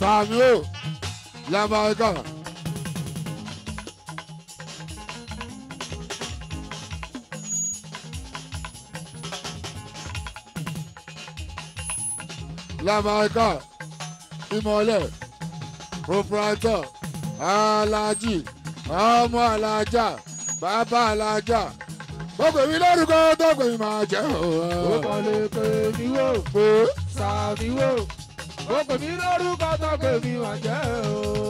Samuel Lamaica. Lamaica Ìmọ̀lẹ̀ proprietor. Alhaji. Ọmọ alájà bàbá alájà gbogbo mi lórúkọ tó gbé mi máa jẹ́ ó òun. kàn lè pè mí wò. Pé. Sàmì wò ó pè mí lórúkọ tó pè mí wà jẹ́ o.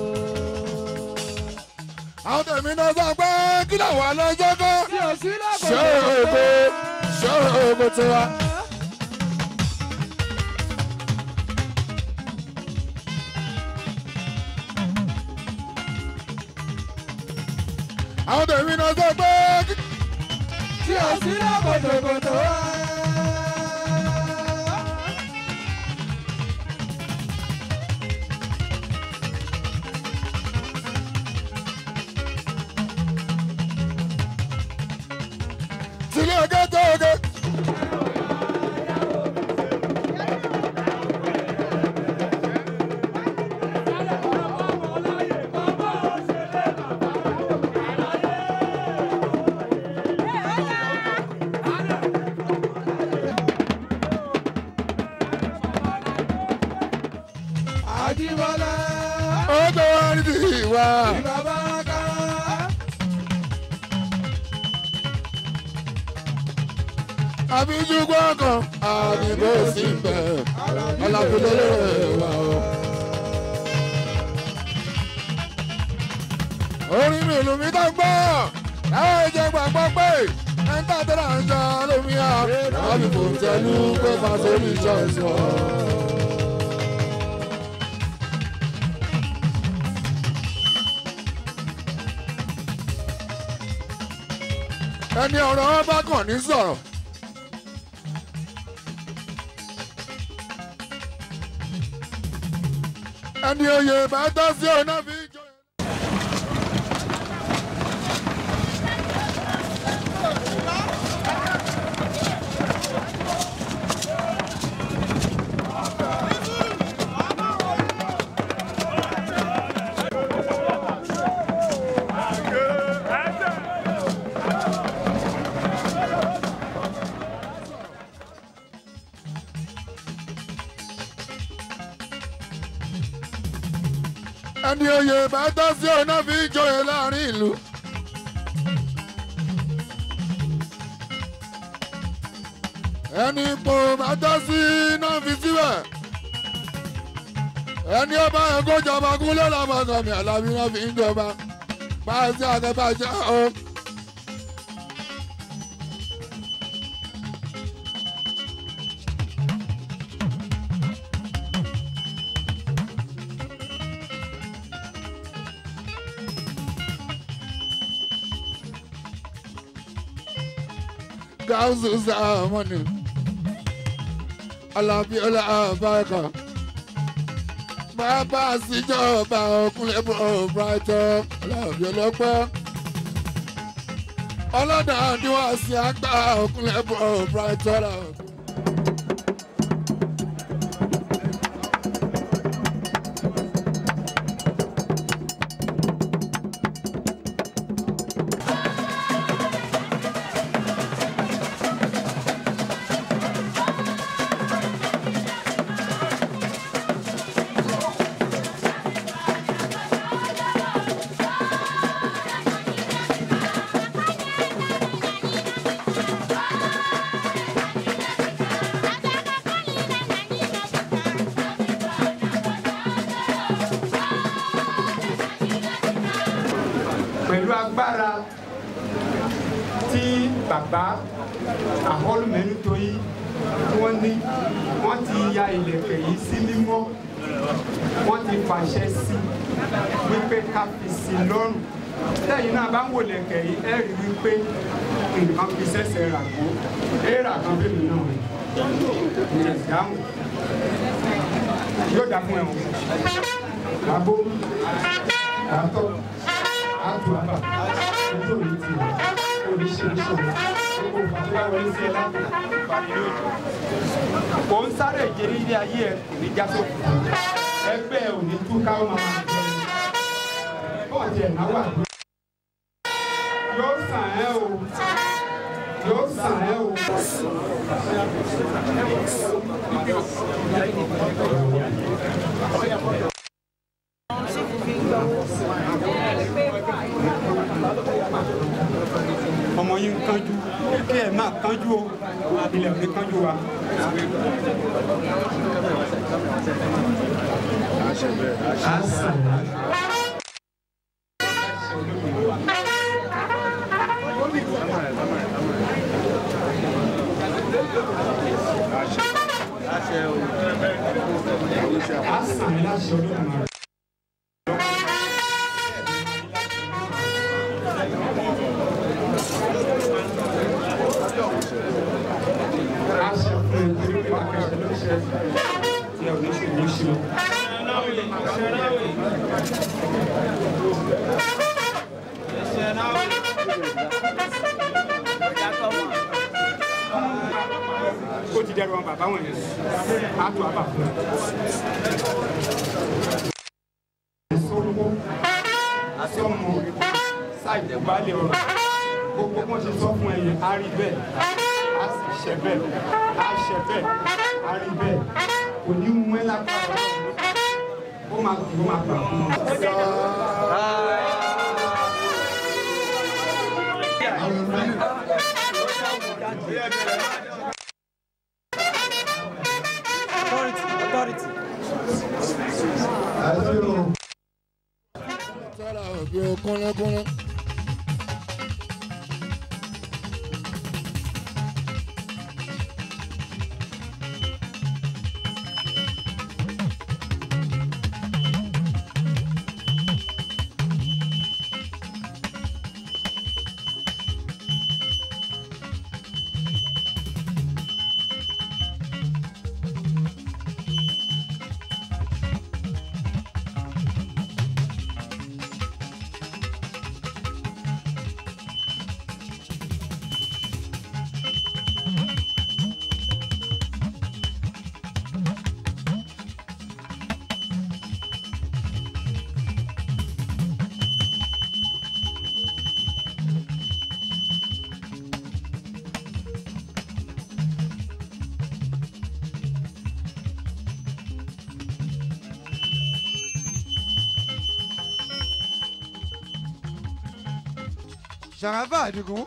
àwọn tèmi náà sọ pé kí làwọn alọ́jọ́ lákòókò ṣé ògo ṣé ògo tiwa. àwọn tèmi náà sọ pé kí. tí o sí lákòókò sílé bá ìjọsìn ọ̀. ẹni ọ̀rọ̀ ọba kàn ní sọ̀rọ̀. ẹni oyè bá tọ́ sí ọ̀nà fi bá tọ́ sí ọ̀nà fi jọyè láàárín ìlú. ẹni ipò bá tọ́ sí náà fi síbẹ̀. ẹni ọba yẹn kó jọba kú ló lọ́mọ sọmi àlàbí náà fi ń jọba. bá a sí àtẹ̀bàjẹ́ o. gáúsù sàmọ́nì alábíọ́lá àbáyọ̀kọ̀ bàbá àṣìjọba ọkùnrin brighton alábíọ́lọ́pẹ́ ọlọ́dà ni wọ́n ṣe àgbà ọkùnrin brighton. pẹ̀lú kò ní mú ẹ lápá ó máa kú ó máa gbà fún un. authority authority. òbí. Ṣàràfà Àdìgún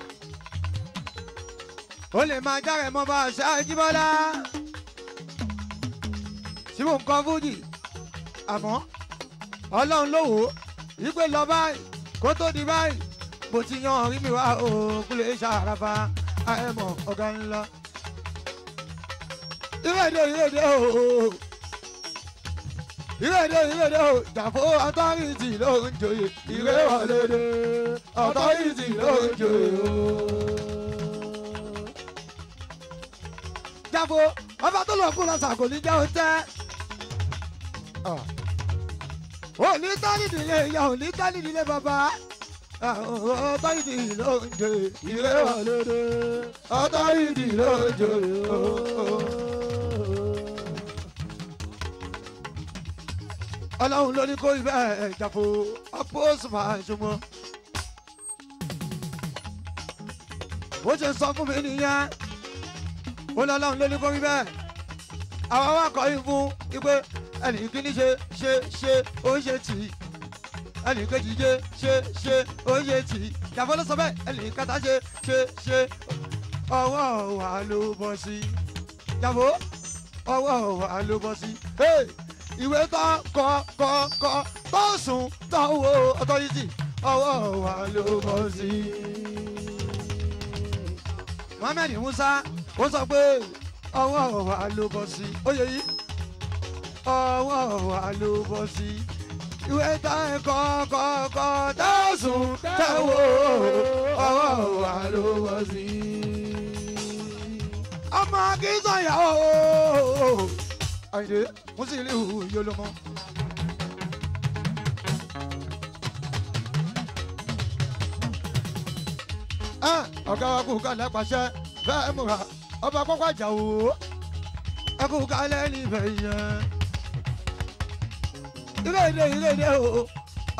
ó lè máa járe mọ́ bá aṣá Jíbọ́lá tí mò ń kọ́ fújì àmọ́ Ọlọ́run ló wò ó wípé lọ báyìí kó tó di báyìí mo ti yan orí mi wá òkúlé Ṣàràfà àẹmọ ọ̀gá ńlá ìrèdè ìrèdè ooo ìrèdè ìrèdè o jàfó ọtọ́rìtì ló ń joyè ìrè wọlédè ọtọ́rìtì ló ń joyè o. jàfó ọba tó lọ kú lọ sàkó ní jẹ́ òtẹ́. òní tọ́lì nílé ìyá òní tọ́lì nílé bàbá ọtọ́rìtì ló ń joyè ìrè wọlédè ọtọ́rìtì ló ń joyè o. ọlọ́run ló ní kó ibẹ̀ ìjàpò ọ̀pọ̀sùn máa ṣùgbọ́n. bó ṣe sọ fún mi nìyẹn ó lọ́lọ́run ló ní kó ibẹ̀ àwọn awakọ̀ yìí fún ipe ẹnì kíní ṣe ṣe ṣe ó ṣe tì í ẹnì kejì ṣe ṣe ṣe ó ṣe tì í ìjàpò ló sọ bẹ́ẹ̀ ẹnì kẹta ṣe ṣe ṣe ọwọ́ wa ló bọ́ sí ìjàpò ọwọ́ wa ló bọ́ sí. Hey! Ìwé tó kọ kọ kọ tó sùn tó wo ọtọ́yìtì ọwọ́ wa ló bọ́ sí. Mohammed Musa ó sọ pé ọwọ́ wa ló bọ́ sí. oyè yìí ọwọ́ wa ló bọ́ sí. ìwé tó kọ kọ kọ tó sùn tó wo ọwọ́ wa ló bọ́ sí. ọmọ kì í sọ ìyàwó àyìndé Musiliu yolomo. ọ̀gá wa kú kálẹ̀ pàṣẹ bẹ́ẹ̀ múra ọba kọ́kọ́ àjà o ẹ kú kálẹ̀ níbẹ̀ yẹn. ìrèdè ìrèdè o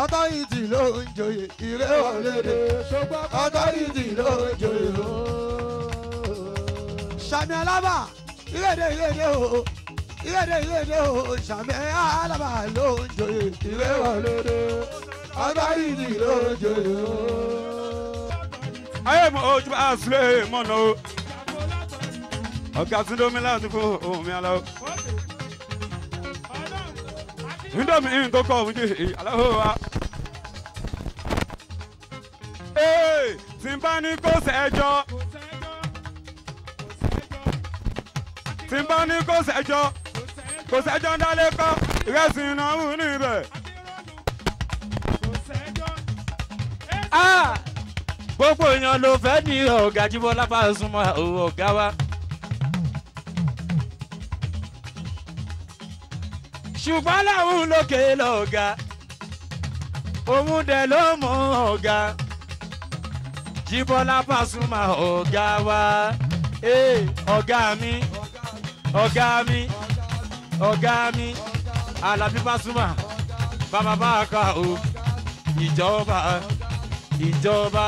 ọtọ́rìtì ló ń joyè ìrè wọlédè ọtọ́rìtì ló ń joyè o. sàmì alábà ìrèdè ìrèdè o ìrèdè ìrèdè o sàmì alábà ló ń joyè. Ìrè wọlédè ọtọ́rìtì ló ń joyè o. ayé mo ojú bá a sílẹ̀ mọ́nà o. Ọ̀gá tí domi láti fún omi aláwọ̀ nítorí mi tó kọ́ aláwọ̀ wa. ee tí n sẹ́jọ́ tí n bá sẹ́jọ́ kò sẹ́jọ́ ń dálé kọ́ ìrẹsì ìnáwó níbẹ̀. Ah! gbogbo èèyàn ló fẹ́ ní ọ̀gá jíbọ́lá Pasuma ọ̀gá wa. ṣùgbọ́n làwọn lókè lọ́gà òun dẹ̀ ló mọ ọ̀gá jíbọ́lá Pasuma ọ̀gá wa ee ọ̀gá mi ọ̀gá mi ọ̀gá mi Alábí Pasuma bàbá bá kà ó ìjọba ìjọba.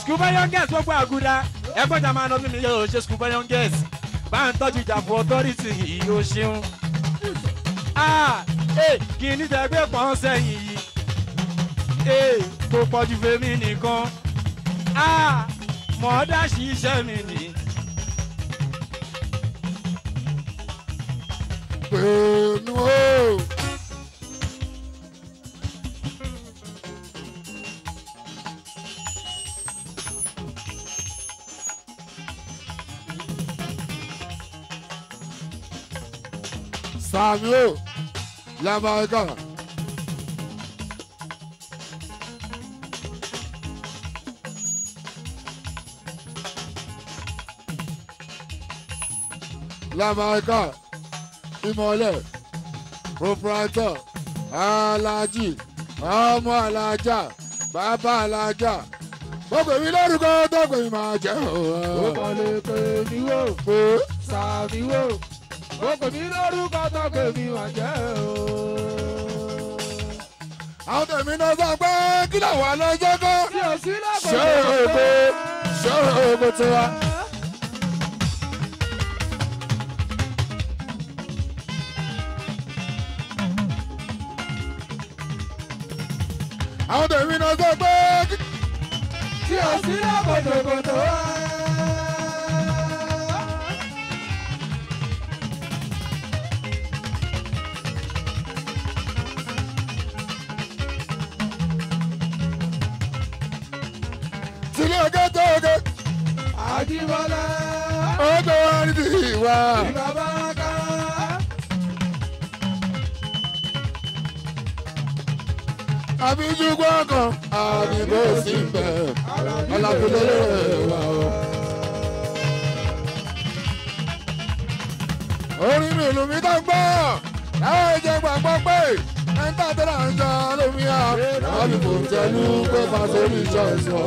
Scuba youngest gbogbo àgùdá ẹgbẹ́ta máa ná mímí yóò ṣe scuba youngest. Bá ń tọ́jú ìjà fún authority yóò ṣeun. kì í ní tẹ́gbẹ́ pọ́n sẹ́yìn yìí? Tó pọ̀jù fèmí nìkan. Mọ̀ọ́dá ṣiṣẹ́ mi nì. pẹ̀lú o. Samuel Lamaica. Lamaica Ìmọ̀lẹ̀ proprietor Alhaji ọmọ Alhaja bàbá Alhaja gbogbo mi lórúkọ tó gbé mi máa jẹ́ ó o. kàn lè pè mí wò pé sàmì wò pè mí lórúkọ pè mí wà jẹ́ o. àwọn tèmi náà sọ pé kí làwọn alọ́jọ́ kọ́. tí o lákòókò ṣé ṣé ògo tiwa. Àwọn tèmi náà sọ pé tí o sí lákòókò wá. sílé ọ̀gá tó ọ̀gá Àjíbọ́lá ọ̀gá wa ní ti ìwà. ìbàbá ká. àbíjú gbọ́kàn àdìbò sí bẹ̀ alábìlẹ̀ wà ó. orin mi ìlú mi tó gbọ́ láwọn ìjẹ gbàgbọ́ pé ẹ̀ńtà tó là ń jọ lómi à lábì kò tẹ̀lú pé pàṣẹ orí ìjọ ìsọ.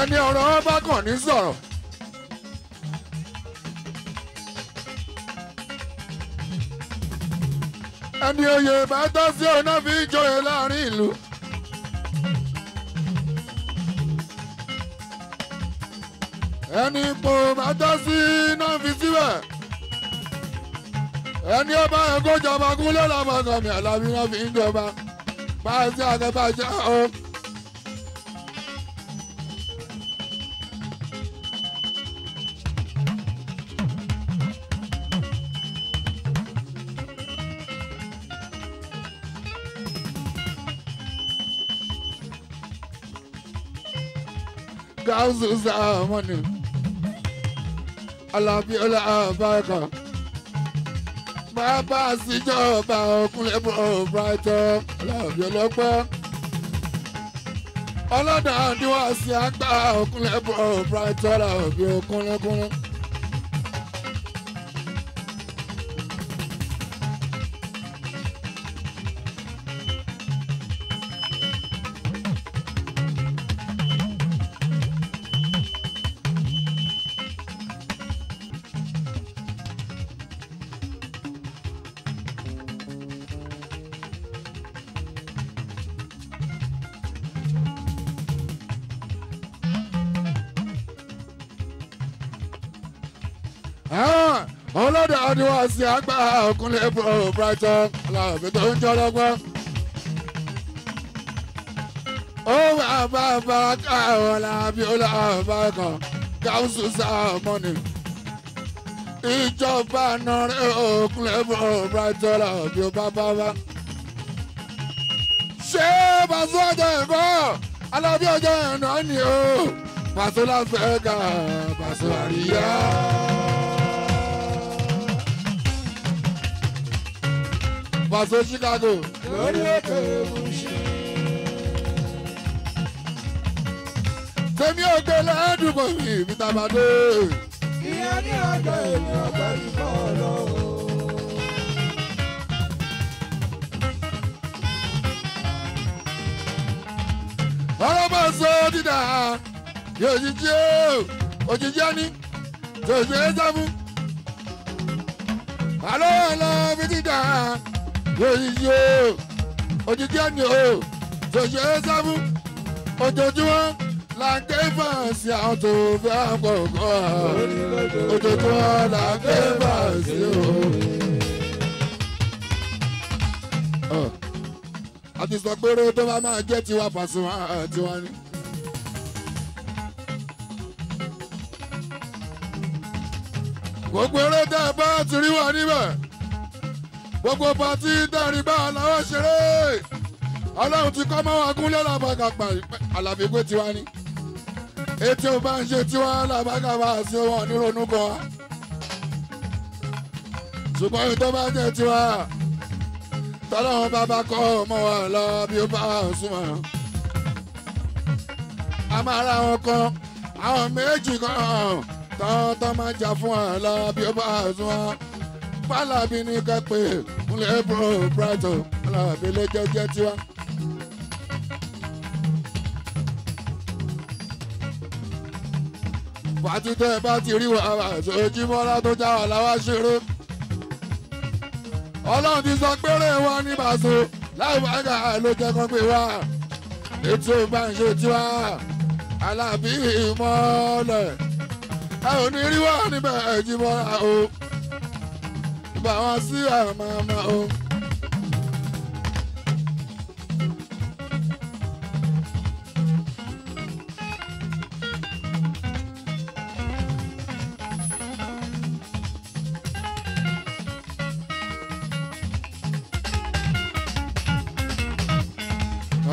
ẹni ọ̀rọ̀ bá kàn ní sọ̀rọ̀. Ẹni oyè bá tọ́ sí ọ̀nà fi ń joyè láàárín ìlú. ẹni ipò bá tọ́ sí náà fi síbẹ̀. ẹni ọba ẹ̀kọ́ jọba kún lọ́la mọ̀gànmí àlàbí náà fi ń jọba. bá a sí àgẹ́bàjẹ́ o. gáúsù sàmọ́nì alábíọ́lá àbáyọ̀kà bàbá àṣìjọba ọkùnrin brighton alábíọ́lọ́pẹ́ ọlọ́dà àdíwáṣí àgbà ọkùnrin brighton alábí ọkùnrinkùnrin. Sí àgbà ọkùnrin bro brighton aláàbí tó ń jọ lọ́gbọ́n. ó wà bá bá káwọn làbí ó làbá kan gáúsù sàmọ́nì. ìjọba nọrẹ ọkùnrin bro brighton ó bá bá bá. ṣé pàṣẹ ọjọ́ ẹ̀kọ́ alábí ọjọ́ ẹ̀nà ni o pàṣẹ láfẹ́ ká pàṣẹ àríyá. Pàṣẹ Chicago. lórí ètò ìmúṣẹ. Tèmi mi mi tàbádé. ìyá ní ọgbẹ́ ìfọ̀ lọ́wọ́. Ọ̀rọ̀ sọ dídà. O. Òjijì ẹni. Tòṣe é sáfún. Àlọ́ ọ̀lọ́ fi dídà. O. Òjijì ẹni o. Tòṣe é sáfún. Ojoojúmọ́ la ń ké fàǹsì àwọn tó fẹ́ àpọ̀kọ́. Ojoojúmọ́ la ń ké fàǹsì o. A ti sọ pé eré tó bá máa jẹ́ tiwa Pasuma tiwa ni. Gbogbo eré tẹ́ ẹ bá ti rí wà níbẹ̀. Gbogbo pàtí dẹ́rìn bá làwọn ṣeré. Ọlọ́run ti kọ́ mọ́ wa gúnlẹ̀ làbàgà pa àlàbí pé tiwa ni. Etí o bá ń ṣe tiwa làbàgà bá sí wọn nírònú kan wa. Ṣùgbọ́n tó bá jẹ́ tiwa tọ́lọ́wọ́n bàbá kọ́ ọmọ wa lọ bí ó bá súnmọ́. a máa ra àwọn kan àwọn méjì kan tọ́tọ́ máa jà fún wa lọ bí ó bá súnmọ́. Pálábí ní kẹ́pẹ́ múlẹ̀ bro brighton alábí ló jẹ́jẹ́ tiwa. pàtí tẹ́ bá ti rí wàhálà sojúmọ́lá tó já wà láwá ṣeré. Ọlọ́run ti sọ péré wa ní bàṣọ láì ló jẹ́ kán pé wá. Ètò bá ń ṣe tiwa alábí ìmọ̀ọ́lẹ̀ ẹ ò ní rí wá níbẹ̀ ẹ̀jìmọ́ra o bá wọn sí àmàmà o.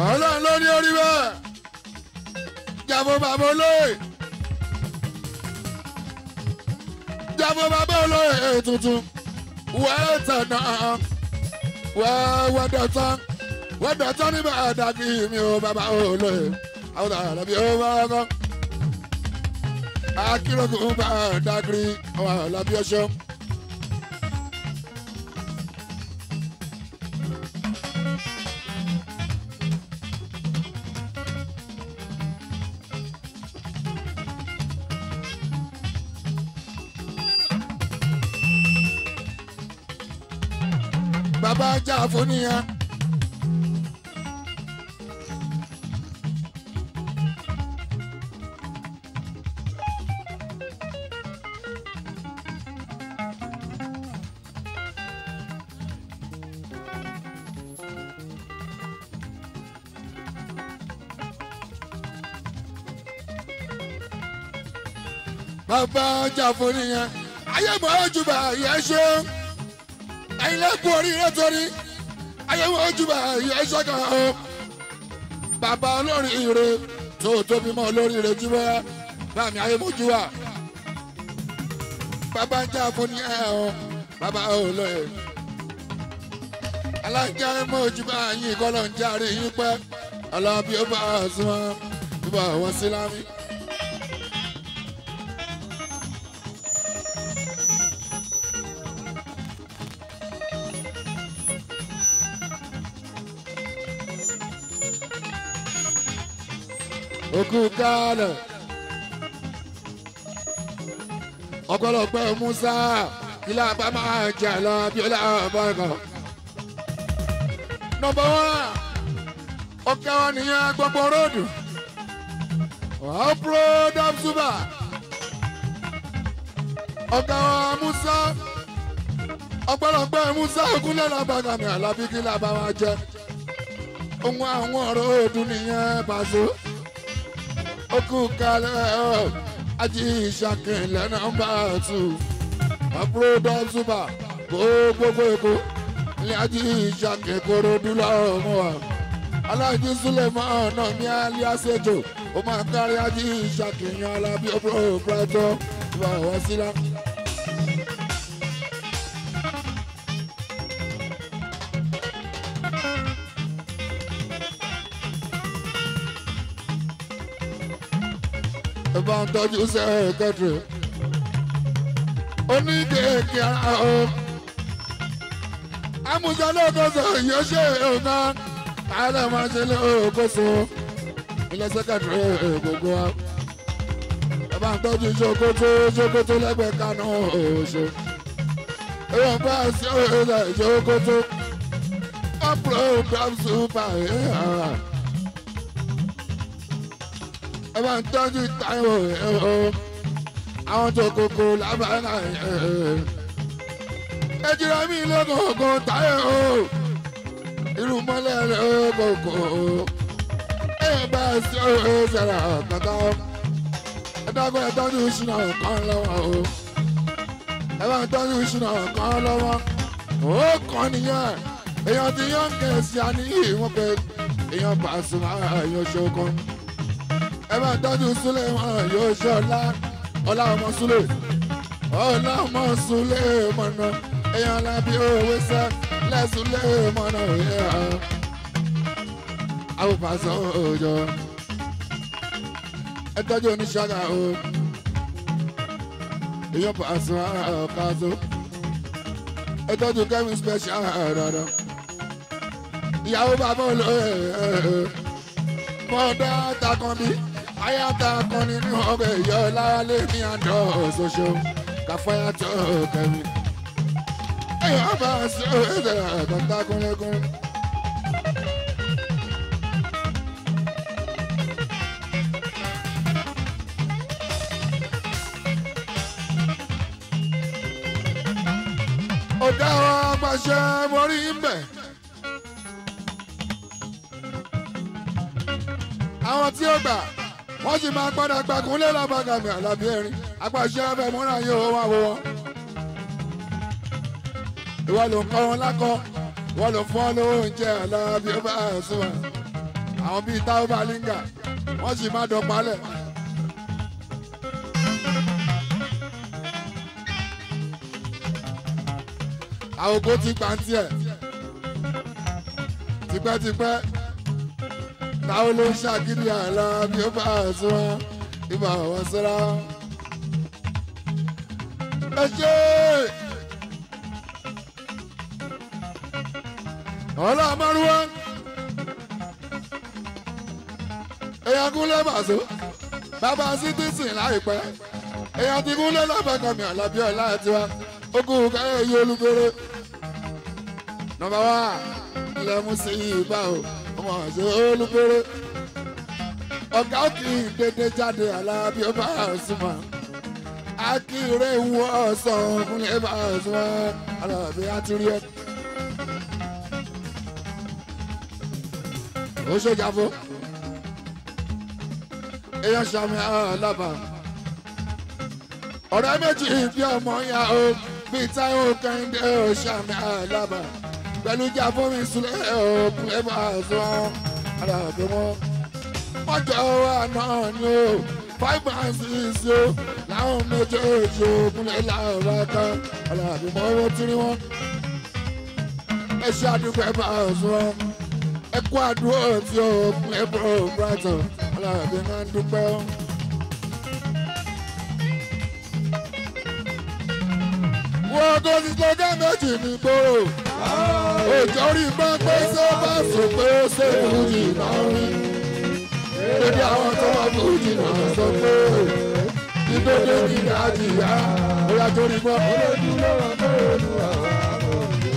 ọlọ́run ló ní orí bẹ́ẹ̀. Jàbọ̀ bàbá olóyè jàbọ̀ bàbá olóyè tuntun wẹ́ẹ́ tẹ̀nà wẹ́ẹ́ wẹ́dọ̀tán wẹ́dọ̀tán níbẹ̀ dàbí mi ò bàbá olóyè àwọn àlàbí ó bá kọ́ akérògùn bá dàgírí àwọn àlàbí ọṣọ. Nìyẹn. bàbá jà fún nìyẹn. ayé mọ̀ ọ́ jù bá yẹn ṣe ẹ̀yin lẹ́kùn torí ayéwo ojúbà yẹ ṣọ́kàn o. Bàbá olórin ire tó tóbi mọ́ olórin ire jí bọ́yá báàmì ayémojú wa bàbá ń jà fún ní ẹ̀ ọ́ bàbá olóye alájà mọ́ ojúbà yín kọ́lọ̀ ń járe yín pẹ́. Ọlọ́bí ó bá a sún wọn wọn lámì. Òkú kálẹ̀ ọ̀pọ̀lọpọ̀ musa ilé àbá máa jà lọ bí ó láwọn bọ́ ẹ̀kọ́. nọmba wán ọkẹ́ wọn nìyẹn gbogbo róòdù ọ̀pọ̀ dàbsúbà ọ̀gá wa musa. Ọpẹ́lọpẹ́ musa ogunlẹ̀ làbàgàmì àlàbí kí làbà wa jẹ. Ohun àwọn ọ̀rọ̀ òdùn nìyẹn bàṣọ ó kú kalẹ̀ ọ́ ají ìṣàkìlẹ̀ nọ́mbà tù àbúrò dọ́túbà gbogbogbò èkó ilé ají ìṣàkìlẹ̀ korodu lọ́mọ wa. Alájí súlẹ̀mọ́ ọ̀nà ní aliasejo ó máa kárí ají ìṣàkìlẹ̀ alábí ọ̀bùrọ̀ pẹ̀tọ́ ìwà wá ń tọ́jú sẹ́kẹ̀tìrì oníkèéké ara o. Amúsá lókoso yóò ṣe nǹkan ààrẹ máa ṣe lókoso ilé sẹ́kẹ̀tìrì gbogbo wa. Ẹ bá ń tọ́jú ṣòkòtò ṣòkòtò lẹ́gbẹ̀ẹ́ kanú oṣù èèyàn bá sí òṣèlú ṣòkòtò. Ọ̀pọ̀ ọ̀pọ̀ super ẹ bá ń tọ́jú táyọ̀ ẹ̀ àwọn tó kókó lábàárà ẹ̀ jìrà mí lọ́gọ̀ọ̀gọ̀ táyọ̀ o irú mọ́lẹ̀ rẹ̀ ó kókó ẹ bá sí ọ̀rọ̀ sẹ̀rà kàkà ẹ dákọ̀ ẹ tọ́jú ìṣúná kan lọ́wọ́ o. Ẹ bá ń tọ́jú ìṣúná kan lọ́wọ́. Ó kàn nìyẹn. Èèyàn ti yàn kẹ̀sì àníyí wọn pé èèyàn máa yọ ṣokùn ẹ bá tọ́jú súlẹ̀ wọn yóò ṣe ọlá. Ọlá ọmọ súlẹ̀ ọlá ọmọ súlẹ̀ mọ̀nà. Èèyàn lábí òwe sẹ́ lẹ́sùlẹ̀ mọ̀nà òye ọ̀ àwòpàṣọ òjò. Ẹ tọ́jú oníṣàgà o. Èèyàn pàṣọ àkàtó ẹ tọ́jú kẹ́mi special dandan ìyàwó bàbá olóyè mọ̀ọ́dá takànbí ayata kọ́ni ní ọbẹ̀ yọ láwálé ní àndọ́ ṣoṣo káfáyà tó kẹ́mi. ẹ̀yọ́ bá a ṣe ẹ̀ẹ́dẹ̀ ẹ̀ẹ́dẹ̀ kúnlẹ́kún. ọ̀dà àgbàṣe mọ́rí ń bẹ̀. àwọn tí ó gbà wọ́n sì máa padà gbà kúnlẹ̀ lábàgàmì àlàbí ẹ̀rín apàṣẹ abẹ́ múra yóò wá wọ́ wọn. ìwọ ló ń kọ́ wọn lákọ́ ìwọ ló fún ọ lówó oúnjẹ àlàbí sùn wọn. àwọn bíi táwọn bá wọ́n sì máa dọ̀pálẹ̀. àwòkó ti gbà ń tiẹ̀ tipẹ́tipẹ́ táwọn ló ń ṣàgídí àlá bí ó bá wọn ibà wọn síra. ẹ ṣe ọlọ́mọrúwá èèyàn kúnlẹ̀ bàṣọ bàbá citizen láìpẹ́. Èèyàn ti kúnlẹ̀ lábàkàmì àlàbí ọ̀la tiwa ogun káyọ̀ yí olúbere nọmba wa ilẹ̀ mú sí ibà o ọmọ àṣẹ olúbere ọ̀gá òkè dédé jáde alábí ó bá súnmọ́. Akíre wọ ọ̀sán kúnlẹ̀ bá súnmọ́ alábí àtúrí ẹ. ó ṣèjàfó èèyàn ṣàmì alábà. Ọ̀rẹ́ méjì bí ọmọ ya o bí táwọn kẹ́hìndé ó ṣàmì alábà pẹ̀lú jáfómi sílẹ̀ ó kúnlẹ̀ bá súnmọ́ alábí wọn. Mọ́jọ́ náà ni o. Five and six o. Láwọn méjèèjì òkúnlẹ̀ láàárọ̀ kan alábí mọ́ owó tí wọ́n. ẹ ṣe àdúgbò ẹ bá ọ̀sùn wọn ẹ kó àdúrà tí o kúnlẹ̀ bọ̀ brighton alábí máa ń dúpẹ́ o. wọ́n tó ti tó dá méjì ní gbòòrò òjò rí gbọ́ pé bá sùn pé ó ṣe fújì náà rí lórí àwọn tó wà fújì náà sọ pé ìdóde ní ìdájìyá bóyá tó rí gbọ́. olójú ló wà tó olú àwọn àbòjì.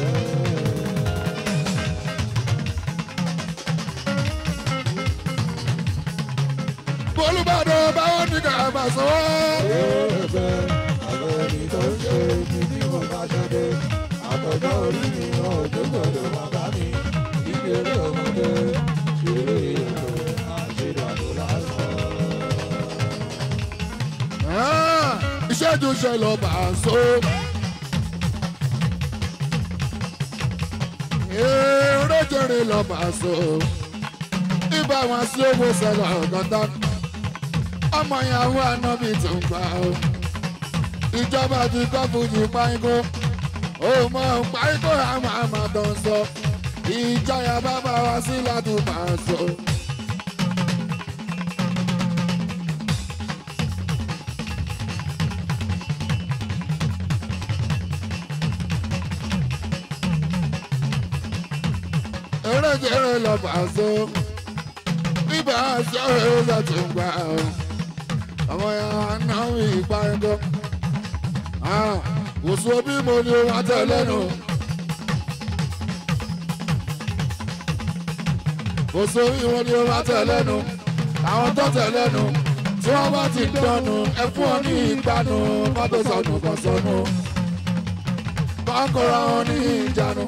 olùbàdàn báwọn ní ká máa sọ wá. ẹgbẹ́ àwọn ẹni tó ń ṣe tí mo bá jáde àtọ̀ ọjọ́ orí mi tó gbọdọ̀ bàbá mi ìbéèrè ọmọdé ìrè ìrè àṣìdàdó lásán. ìṣẹ́jú ṣe lọ bá a so. jèrè lọ bá a so. ibà wọn sí owó sẹ́lọ̀ ọ̀gọ́ta. ọmọ ìyàwó ànábì tó ń gbà ó. ìjọba ti kọ́ fújì páínkó. Ó mọ páínkó àmọ́ àmọ́ tó ń sọ. ìjọyà bàbá wa sí ládùúgbà so. erejere lọ bàzọ ibà sọ ẹ̀rọ tó ń gbà ọ́ ọmọ ya náà wí ìparí kò sọ bí mo ní wá tẹ lẹ́nu kò sọ bí mo ní wá tẹ lẹ́nu àwọn tó tẹ lẹ́nu tí wọ́n bá ti dánú ẹ fún ọ ní ìgbanu mọ́tò sọnù kan sọnù. Kọ́kọ́rọ́ wọn ní ìjánu.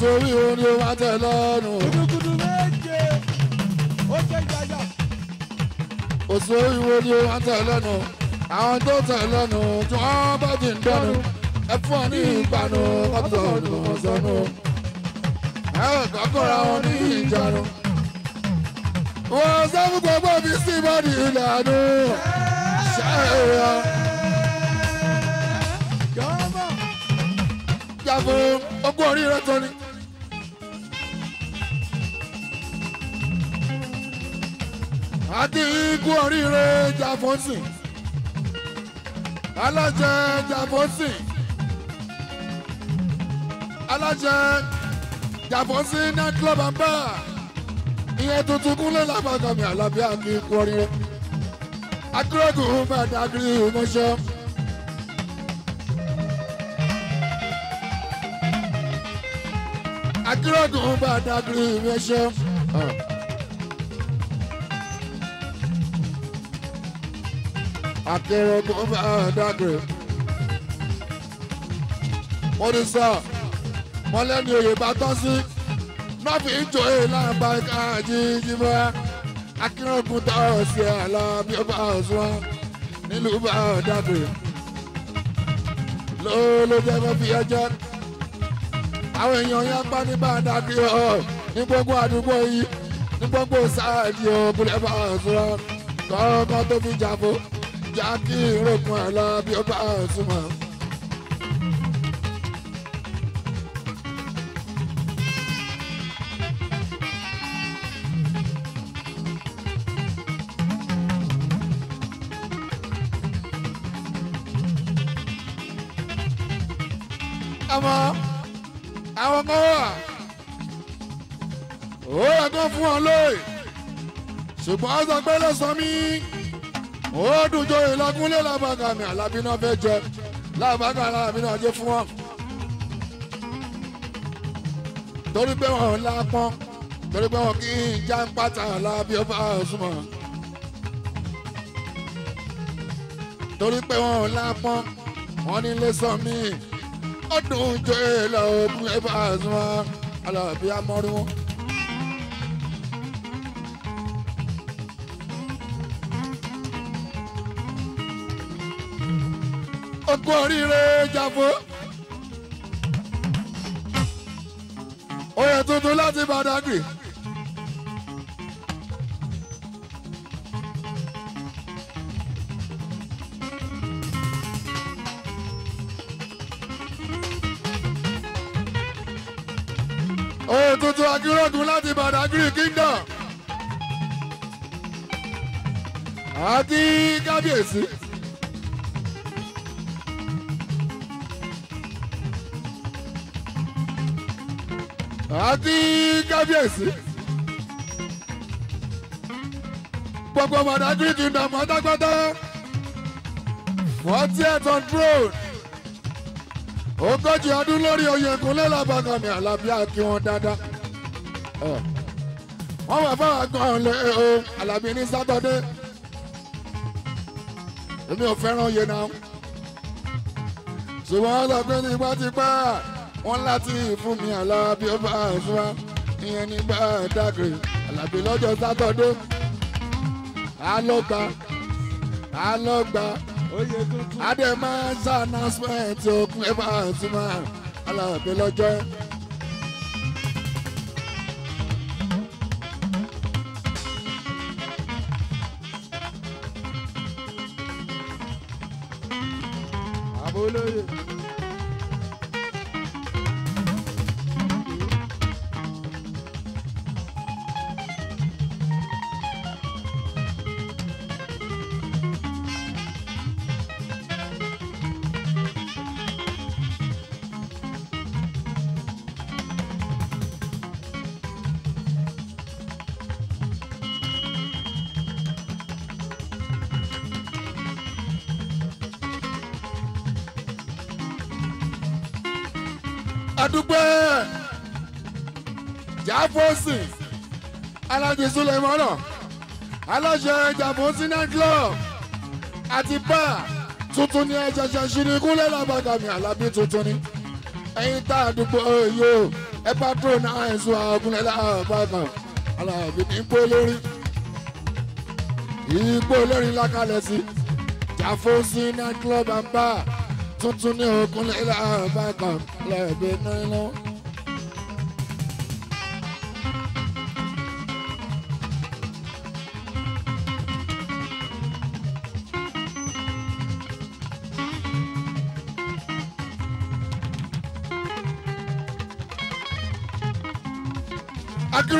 Sórí orin o máa tẹ̀ lọ́nu. gudugudu méje ó ṣe jàjà. kò sórí orin o máa tẹ̀ lọ́nu. àwọn tó tẹ̀ lọ́nu tí wọ́n bá ti ń dọ́nu. ẹ fún ọ ní ìpanu ọ̀dùn ọ̀sánú. ẹ kọ́kọ́ra wọn ní ìjánu. wọ́n sọ fún gbogbo mi sí ìbàdí ìlànà. jọ́mọ̀ jà fún ogún orí rẹ tó ní. Àti ikú oríire jàfọ́sìn alájẹ jàfọ́sìn alájẹ jàfọ́sìn ní club and bar ìyẹn tuntun kúnlẹ̀ lábàgàmì àlàbí àti ikú oríire akérègùn bá dàgírí mọ́ṣọ́. akérègùn dàgírí mọ́ṣọ́. Akérègùn bá dàgírí. mo ní sọ mo lẹ́nu òye bá tọ́ sí. Nọ́ọ̀fì ń jò é láǹbá káàjíjí bá. Akérègùn tọ́ sí àlọ́ bí ó bá ọ̀sùn wa nílùú bá dàgírí. ló ló jẹ́ fẹ́ fi ẹjẹ́. Àwọn èèyàn yẹn pa ní bàdàkì ọ. Ní gbogbo àdúgbò yìí ní gbogbo sáàdì ọkùnrin bá ṣúra kọ́kọ́ tó fi jàpó já ìròkùn ẹ̀ lọ bí ó bá súnmọ́. àmọ́ àwọn ọmọ wa ó yẹ fún ọ lóye ṣùgbọ́n ó sọ pé ó dùn jó ìlọgúnlé làbàgà mi àlàbí náà fẹ́ jẹ làbàgà àlàbí náà jẹ fún wọn. torí pé wọn ò lápọn torí pé wọn kì í já ń pàtà àlàbí ọba súnmọ́. torí pé wọn ò lápọn wọn ní lẹ́sàn mi ogun ẹ bá sún wa alábí amọ́rí wọn. Ogun oríire jàfó. oyè tuntun láti Badagry. oyè tuntun akérògùn láti Badagry kingdom. àti kábíyèsí. Àti kábíyèsí. gbogbo Badagry kingdom pátápátá ẹ̀ tán drone ogójì ọdún lórí oyè ìkúnlẹ̀ làbàkàmì àlàbí àkí wọn dáadáa wọ́n wà fún àgbọ̀n lé o àlàbí ní sátọ́dé. Èmi ò fẹ́ràn oyè náà. Ṣùgbọ́n wọ́n sọ pé nígbà tí pa wọ́n láti fún mi àlàbí ó bá àṣùwà ìyẹn nígbà dàgìrì àlàbí lọ́jọ́ sátọ́dé. Alọ́gba alọ́gba adé máa ń sá announcement òkun ẹ̀ bá àṣùwà àlàbí lọ́jọ́ ẹ̀. Alájẹ sulemọ́nà aláṣẹ jàfọ́sì night club. Àti bá tuntun ní ẹ̀ṣẹ̀ṣẹ̀ ṣìnìkúnlẹ̀ làbàgàmì alábí tuntun ni. Ẹ̀yin tá àdúgbò yìí o. Ẹ patron àìsùn àgùnlẹ̀ làbàgàm alábí ní ipò olórí ipò olórí lákàlẹ̀ sí. Night club and bar tuntun ní òkúnlẹ̀ làbàgàm lẹ́ẹ̀bí nínú.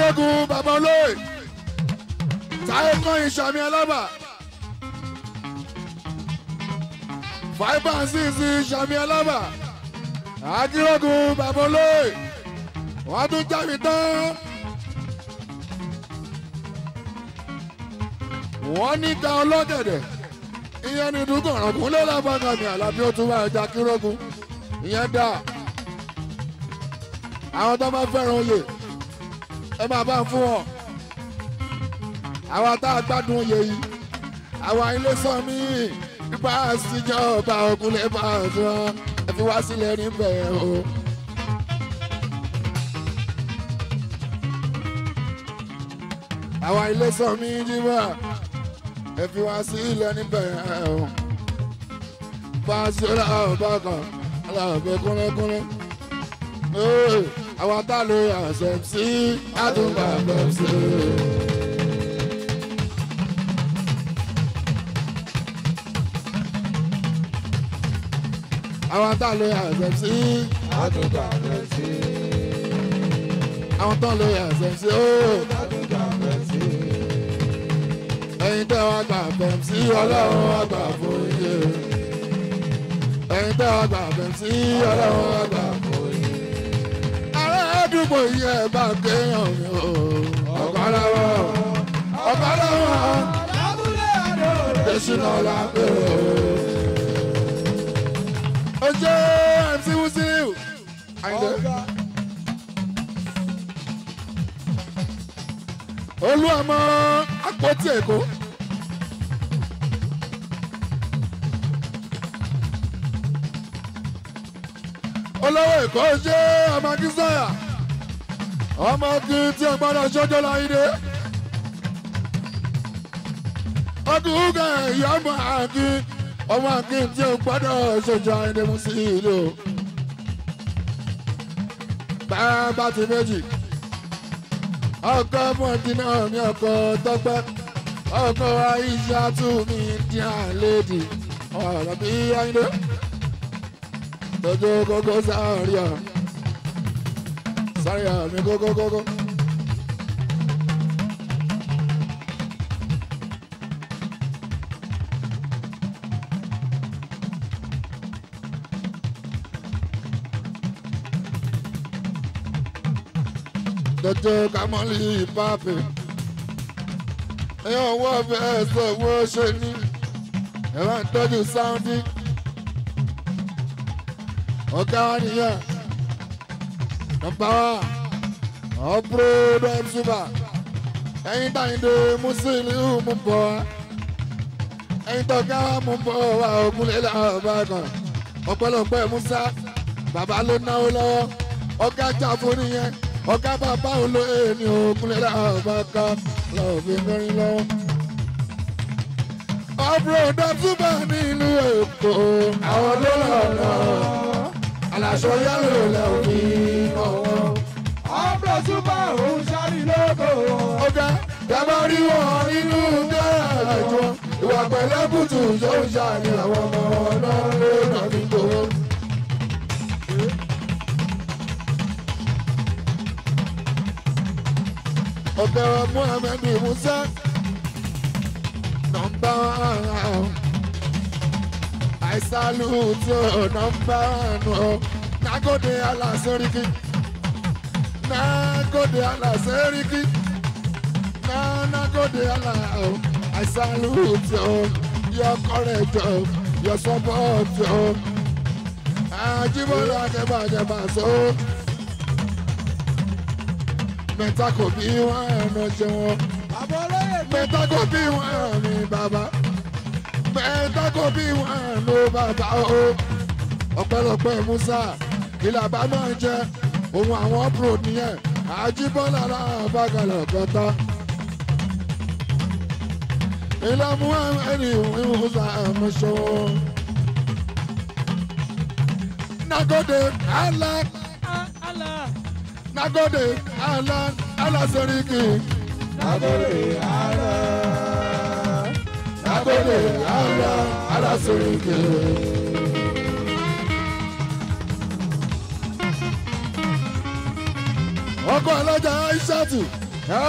Akérògùn bàbá olóyè táyé kọ́yìn sàmì alábà. And six sàmì alábà. Akérògùn bàbá olóyè wọ́n tún jáde tán. Wọ́n ní ká ọlọ́gẹ̀dẹ̀. Ìyẹn ní dúkọ̀ ọ̀rọ̀kúnlẹ̀ lábàgàmì àlàbí ó tún máa jà kérògùn ìyẹn dà àwọn tó bá fẹ́ràn oyè ẹ máa bá ń fún wọn àwa tá a gbádùn oyè yìí àwa ilé sọ mí nípa àṣìjọba ògúnlẹ̀ bá a sọ ẹ fi wá sílẹ̀ níbẹ̀ o. àwa ilé sọ mí jíwà ẹ fi wá sílẹ̀ níbẹ̀ o. bá a ṣe ọba kan aláàbẹ̀ kúnlẹ̀kúnlẹ̀ àwọn tá a lè àṣẹ sí àtúntà bẹ̀ sí. àwọn tá a lè àṣẹ sí àtúntà bẹ̀ sí. àwọn tó lè àṣẹ sí ó. àtúntà bẹ̀ sí. ẹ̀yin tẹ́ wá gbà bẹ̀ sí ọlọ́run wá gbà fún iye. ẹ̀yin tẹ́ wá gbà bẹ̀ sí ọlọ́run wá gbà fún iye. Ará àdúgbò yìí ẹ̀ bá kéèyàn mi o. ọ̀kan lọ́wọ́ ọ̀kan lọ́wọ́ lábúlé àdó tẹ̀sínà la pè o. jẹ́ mc wusiliu. Àyìndé. ọ̀gá olú ọmọ àpótí èkó. olówó èkó ṣe ọmọ ọmọ kí tí o gbọ́dọ̀ ṣojú láyé ọdún ugà ẹ̀yọ́ ọmọ àkí ọmọ àkí tí o gbọ́dọ̀ ṣojú ayé mú sí ìlú. bàbá ti méjì. Ọkọ mọ̀dínà mi ọkọ tọpẹ́. Ọkọ aisha mi dín àlédì. Ọ̀rọ̀ bí ayé. Tọjú kókó sáríà sáríà mi kókó kókó. tọjú kamali papi èèyàn wọ́n fẹ́ sọ wọ́n ṣe ní ẹ bá ń tọ́jú sáúndì ọ̀gá wa nìyẹn nọmba wa ọ̀pọ̀ dọ́m ṣùgbà ẹ̀yin táyìndé mùsùlùmí mú bọ̀ wá. Ẹ̀yin tọ́gá wa mú bọ̀ wá ògúnlélẹ̀ ọba kan ọ̀pọ̀lọpọ̀ musa bàbá ló náwó lọ́wọ́. Ọ̀gá fún nìyẹn. Ọ̀gá bàbá olóyè ní ògúnlélẹ̀ ọba kan lọ́wọ́ fi mẹ́rin lọ́wọ́ ọ̀pọ̀ dọ́m ṣùgbà nílùú èkó. Àwọn ló lọ́ọ́ aláṣọ yálò lẹ́wọ̀n ọ̀wọ́. ọ̀pọ̀ súpà òun ṣáàrì lóko. ọ̀gá dábàá rí wọn nínú gáràjì wọn ìwà pẹ̀lẹ́ kùtù yóò ṣàní àwọn ọmọ ọlọ́run náà ní gbòó. ọ̀gá muhammed musa nọmba àìsàlù tí ó nọmba nù nagode alasẹ́ríkì nagode alasẹ́ríkì nagode ala àìsàlù tí ó yọ kọ́rẹ́jọ yọ sọ́pọ̀tì ó àjíbọ̀lá jẹbàjẹbà so. Mẹ́ta kò bí wọ́n ẹ̀nà jẹ wọn bàbá olóyè mi. mẹ́ta kò bí wọ́n mi bàbá mẹ́ta kò bí wọ́n ló bàbá o. Ọpẹ́lọpẹ́ musa kìlà bá máa ń jẹ? Ohun àwọn pro nìyẹn. Àjíbọ́lá làbàgàlẹ̀ kọta. ilé muhammed musa muso nagode ala nagode ala ala seriki Nagode ara. nagode ala ala seriki. ọkọ ọlọjà aishatu ẹ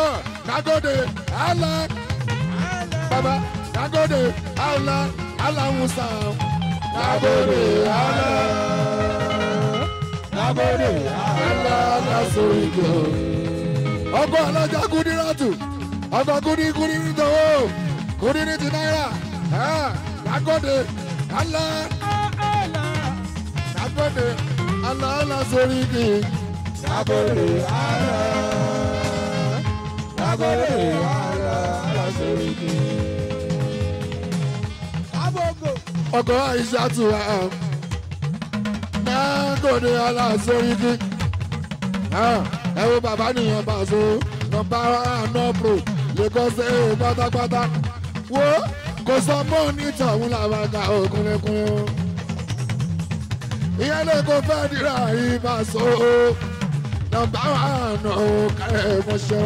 nagode ala baba nagode ala ala musa nagode ala Nagode ara. ala ala seriki. ọkọ ọlọjà kudiratu ọkọ kudi kudi tọwọ kudi ní ti náírà ẹ nagode ala nagode ala ala seriki. Nagode ara. Nagode ara. Alasoriki. Abogo. ọkọ̀ àìsàtù nágòdè aláṣẹ́ríkì ẹ wo bàbá nìyẹn bàṣọ nọmba nọpro lagos ẹ pátápátá wo kò sọ mọ́ níta òun làbàgà òkúnlẹ̀kùnlẹ̀ o ìyẹn lè kó fẹ́ dira ìbàṣọ nọmba nọ kárẹ̀ mọ́ṣẹ́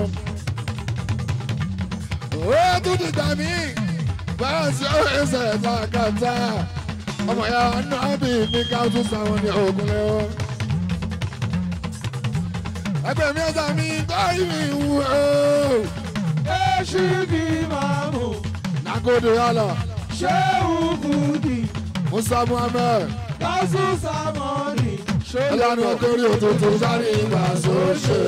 ó tún ti gbà mí báyọ̀sí ọ̀rọ̀ ẹsẹ̀ takata ọmọ ya náà bí mi ká tún sáwọn ní lẹ́wọ́. ẹgbẹ́ mi ẹ̀sà mi gbọ́ ìmì wù ọ́. Èṣù bí màmú. Nagode ala Ṣéwù Bùdì. musa muhammed Lásù Sàmọ́nì. ẹlẹ́nu ọkọ̀rí òtútù sáré ìgbà sóṣè.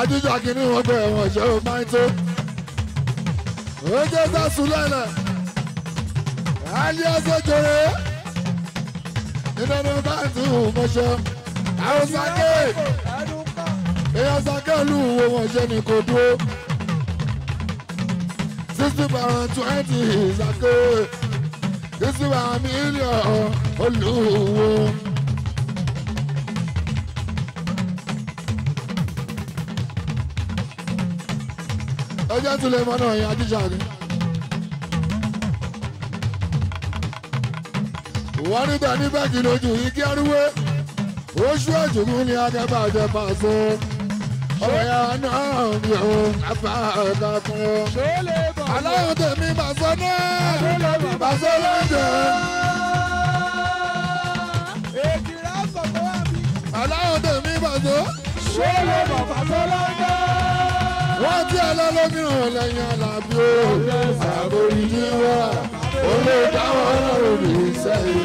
ajíjà kìíní wọn bẹ ẹwọn ṣe ó máa ń tó oúnjẹ sásùn lẹ́lẹ̀ alias ojore nínú báńtì mọṣẹ ká. èèyàn sàké olúwo wọn ṣe ní kò dúró sixty pound twenty sàké sixty pound mílíọ̀n olúwo. ọjọ́ tún lè mọ náà yẹn ajíjà wọ́n nígbà ní báàgì lójú igi arúgbó oṣù àjùmọ̀ ní akẹ́bà jẹ pàṣẹ. ya náà ni ó kápá ọ̀gá fún ọ. Aláwọ̀ tèmi bàṣọ náà wá bí. aláwọ̀ tèmi bàṣọ. Ṣọlẹ̀ bàtọ́ lọ́dọ̀. wọ́n ti ẹlẹ́lómìíràn lẹ́yìn alábí o. àbórí jí wá. olùdáwọ̀ ọlọ́run ní sẹ́yìn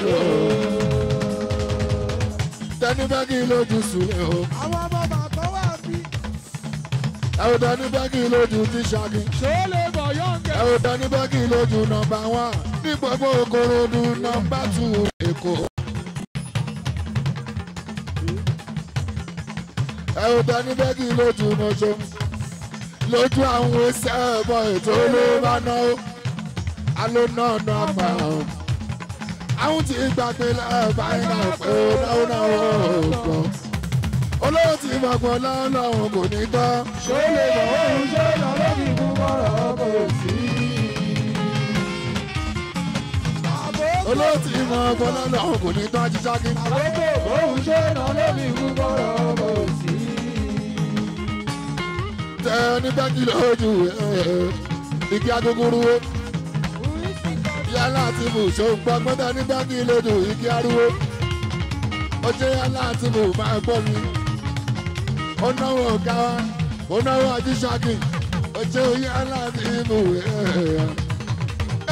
lójú sùlẹ̀ o. àwọn ọmọ bàbá wà bí. ẹ̀wọ̀n tẹni bẹ́ẹ̀kì lójú tí ṣáàkì. ṣòlè bọ̀ yọ̀ǹgẹ̀. ẹ̀wọ̀n tẹni bẹ́ẹ̀kì lójú nọmba wán ní gbogbo Ìkòròdú nọmba tù Èkó. ẹ̀wọ̀n tẹni bẹ́ẹ̀kì lójú mọ́ṣọ́ lójú àwọn ẹsẹ̀ ẹ̀bọ̀ ètò ló bá ná ó alo náà ná pa ó. àwọn tí gbàgbé lẹ́ẹ̀bá iná pé ó náwó náà ó gbọ́. olówó tí gbàgbọ́ láwọn làwọn kò ní gbọ́. ṣòlè bọ̀ òun ṣe lọ lórí kúkọ́rọ̀ kò sí. olówó tí gbàgbọ́ láwọn làwọn kò ní gbọ́ ajíjáde. àkókò òun ṣe lọ lórí kúkọ́rọ̀ kò sí. tẹ ní bẹ́ẹ̀kì lójú igi agogoro yálà àti bù ṣòǹgbọ́n gbọ́dọ̀ ní bẹ́ẹ̀kì lójú igi ariwo. Ó jẹ́ yálà àti bù máa gbọ́ mi. Ó náwó ọ̀gá wa ó náwó ajíṣàkì ó jẹ́ yálà àti bù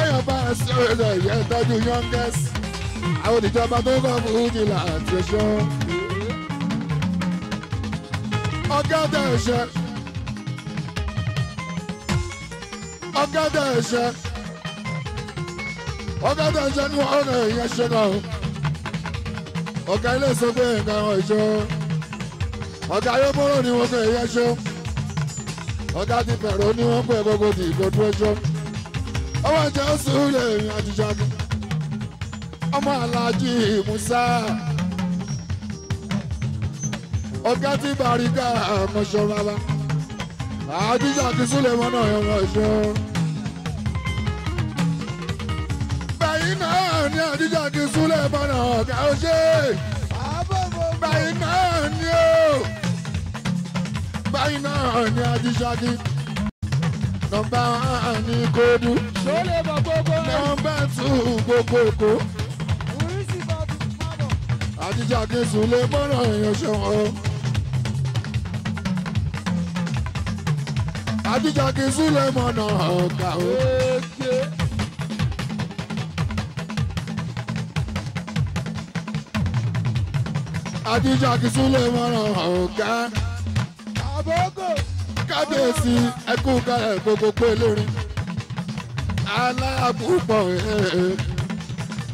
èèyàn bá ṣe ọ̀rẹ́ ìyẹn tọ́jú youngest. Àwọn ìjọba tó kọ́ fún ìjìnlá àti ẹ̀ṣọ́ tẹ̀ ẹ̀ṣẹ̀. ọgádà ẹ̀ṣẹ̀ ọgádà ẹ̀ṣẹ̀ ní ọ̀nà ìyẹn ṣe náà. Ọ̀gá ilé sọ pé nǹkan àwọn ìṣó ọ̀gá ayọ́mọ́rọ̀ ni wọ́n pè ìyẹn ṣó ọ̀gá ti pẹ̀rọ ni wọ́n pè gbogbo ti ìgbòdú ẹjọ́. Ọwọ́ ìjẹ́ sùúrù èèyàn àjíjà mi ọmọ aláàjì Musa. Ọ̀gá tí bàríkà mọ̀ṣọ́ bàbá àdìjà kí súlẹ̀ mọ́ náà yọ̀wọ̀ ìṣó. Náà ni àdìjà kí súlẹ̀ mọ́ náà ọ̀gá ó ṣe. báyìí náà ni ó. báyìí náà ni àdìjà kí. nọ́mbà wán ní kódú. ṣòlè bọ̀ gbogbo. nọ́mbà tù gbogbo èkó. oríṣi kí súlẹ̀ mọ́ náà yọ̀ ṣẹ̀wọ̀n. àdìjà kí súlẹ̀ mọ́ náà ọ̀gá ó. Àdìjà kí súlẹ̀ mọ́ náà ọ̀gá. àbókò. kábíyèsí ẹkú kalẹ̀ gbogbo pé lórí aláàbùpọ̀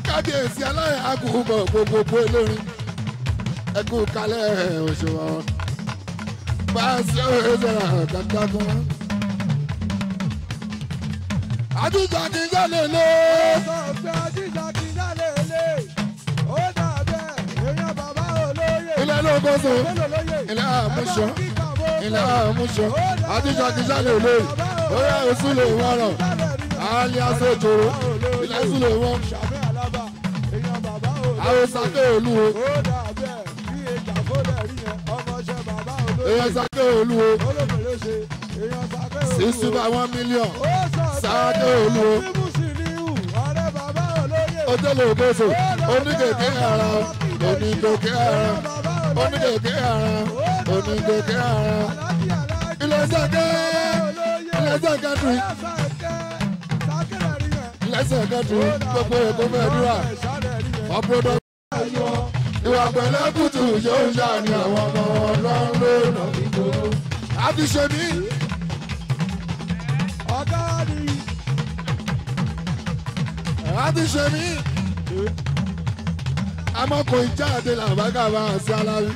kábíyèsí aláàbùpọ̀ gbogbo pé lórí ẹkú kalẹ̀ òṣùwọ̀n bá a ṣe òṣèlú kàkà fún wọn. àdìjà kì í jálè lé sọ pé ajíjà kì í lókoso lóyè. ilẹ̀ àmúṣọ bá ilẹ̀ àmúṣọ kì í jálè lé bóyá oṣù lè ilẹ̀ lè wọ́n. Sáké olúwo ó dàbẹ̀ bí ìjà fólẹ̀ rí yẹn ọmọọṣẹ́ bàbá olóyè. èèyàn sáké olúwo. Six super one million. Sáké Olúwo. ojúlé ògbóso oníkèké ara. Oníkèké ara Aláàjì ilé sáké olóyè. ilé sáké tù sáké tù gbogbo èkó mẹ́ẹ̀dúrà ọ̀pọ̀dọ̀ ìwà pẹ̀lẹ́ kùtù yóò ṣá ni àwọn ọmọ ọlọ́run lónà àti ṣe mí. Ọ̀gá ni àti ṣe mí àmọ́ kò í jáde làbákà bá a sí alárí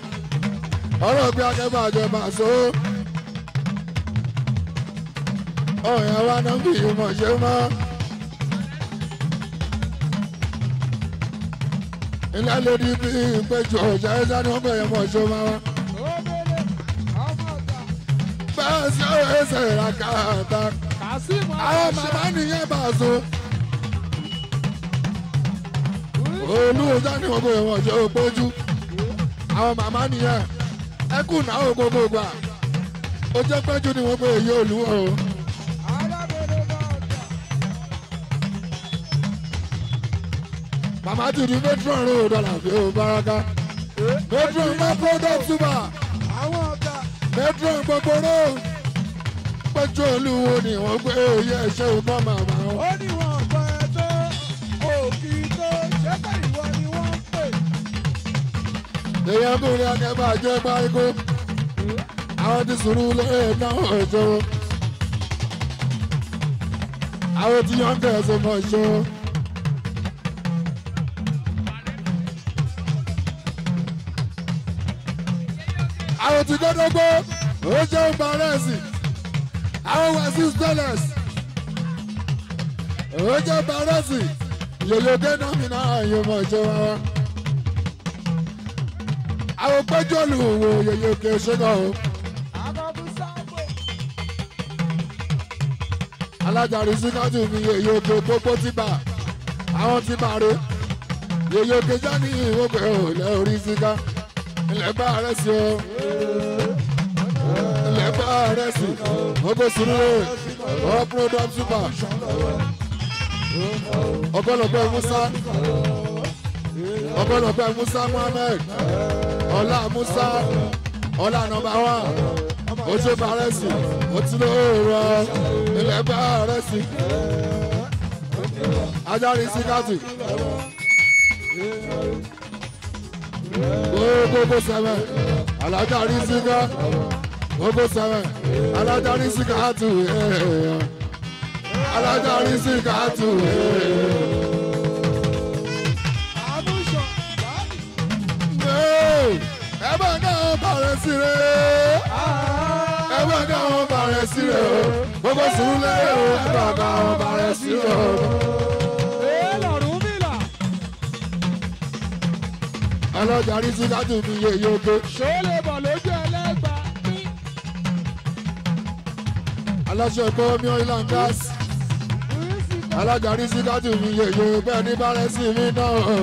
ọ̀rọ̀ pé akẹ́kọ̀ọ́ àjọba so ọ̀yàn wa náà bí ìmọ̀ ṣe mọ́. ilé lórí bí ìpéjọ ọjà ẹ̀sán ni wọ́n pè é mọ̀ ṣe. Obele ọmọ ọ̀gá. bẹ́ẹ̀ sí ẹsẹ̀ ìràkàtà àwọn màmá nìyẹn bá a so. Olùwòsàn ni wọ́n pè é mọ̀ ṣe òpójú. àwọn màmá nìyẹn ẹkùn náà ò gbogbo gbà ó jẹ́ péjú ni wọ́n pè é yé olúwo o. alábẹ̀rẹ̀ náà ọ̀gá. màmá ti di matron rò dọ́là fi ó baraka. matron má product super Àwọn ọ̀gá. matron gbogbo rò péjú olúwo ni wọ́n pè é yẹ ṣé o mọ́ màmá o. Ó ní wọn èèyàn kùnrin akẹ́bà jẹ́ báyìí àwọn ti sùúrù lórí náà ìṣòro àwọn ti yàn kẹsàn mọ ìṣòro. àwọn ti gbọdọgbọ ó jẹun bàrẹ́sì àwọn wàásù stẹlẹs ó jẹ bàrẹ́sì yòyò mi náà mọ ìṣòro wa àwọn gbẹ́jọ́ lù wò yẹyẹ òkè ṣẹ́gun o. Alájàrí síkájú mi yẹyẹ òkè gbogbo ti bà. Àwọn ti bà rè. Yẹyẹ òkè jáde ìwọ́pẹ̀ ò lẹ́ orí síká ilẹ̀ bá rẹ̀ sí o. Ilẹ̀ bá rẹ̀ sí. Gbogbo sùúrù ọ̀ product super ọgọlọgbẹ musa. Ọgọlọgbẹ musa muhammed ọlá musa ọlá nọmba wa ojú bàrẹsì òtún lóòrọ ilẹ̀ bàrẹsì ajárí síkàtì gbogbo sẹmẹ alájárí síkà gbogbo sẹmẹ alájárí síkàtì alájárí síkàtì. Àmúṣọ. Bàrẹ̀ sí rẹ̀. Ẹ bá náà bàrẹ̀ sí rẹ̀ o. Gbogbo sùúrù lẹ́yìn o. Ẹ bá náà bàrẹ̀ sí rẹ̀ o. Mi là. alájàrí síkàtì mi yé yókè Ṣó lè bọ̀ lójú ẹlẹ́gbàá. aláṣẹ ẹ̀kọ́ mi oil and gas alájàrí síkàtì mi yé yó bẹ́ẹ̀ ní bàrẹ̀ sí mi náà.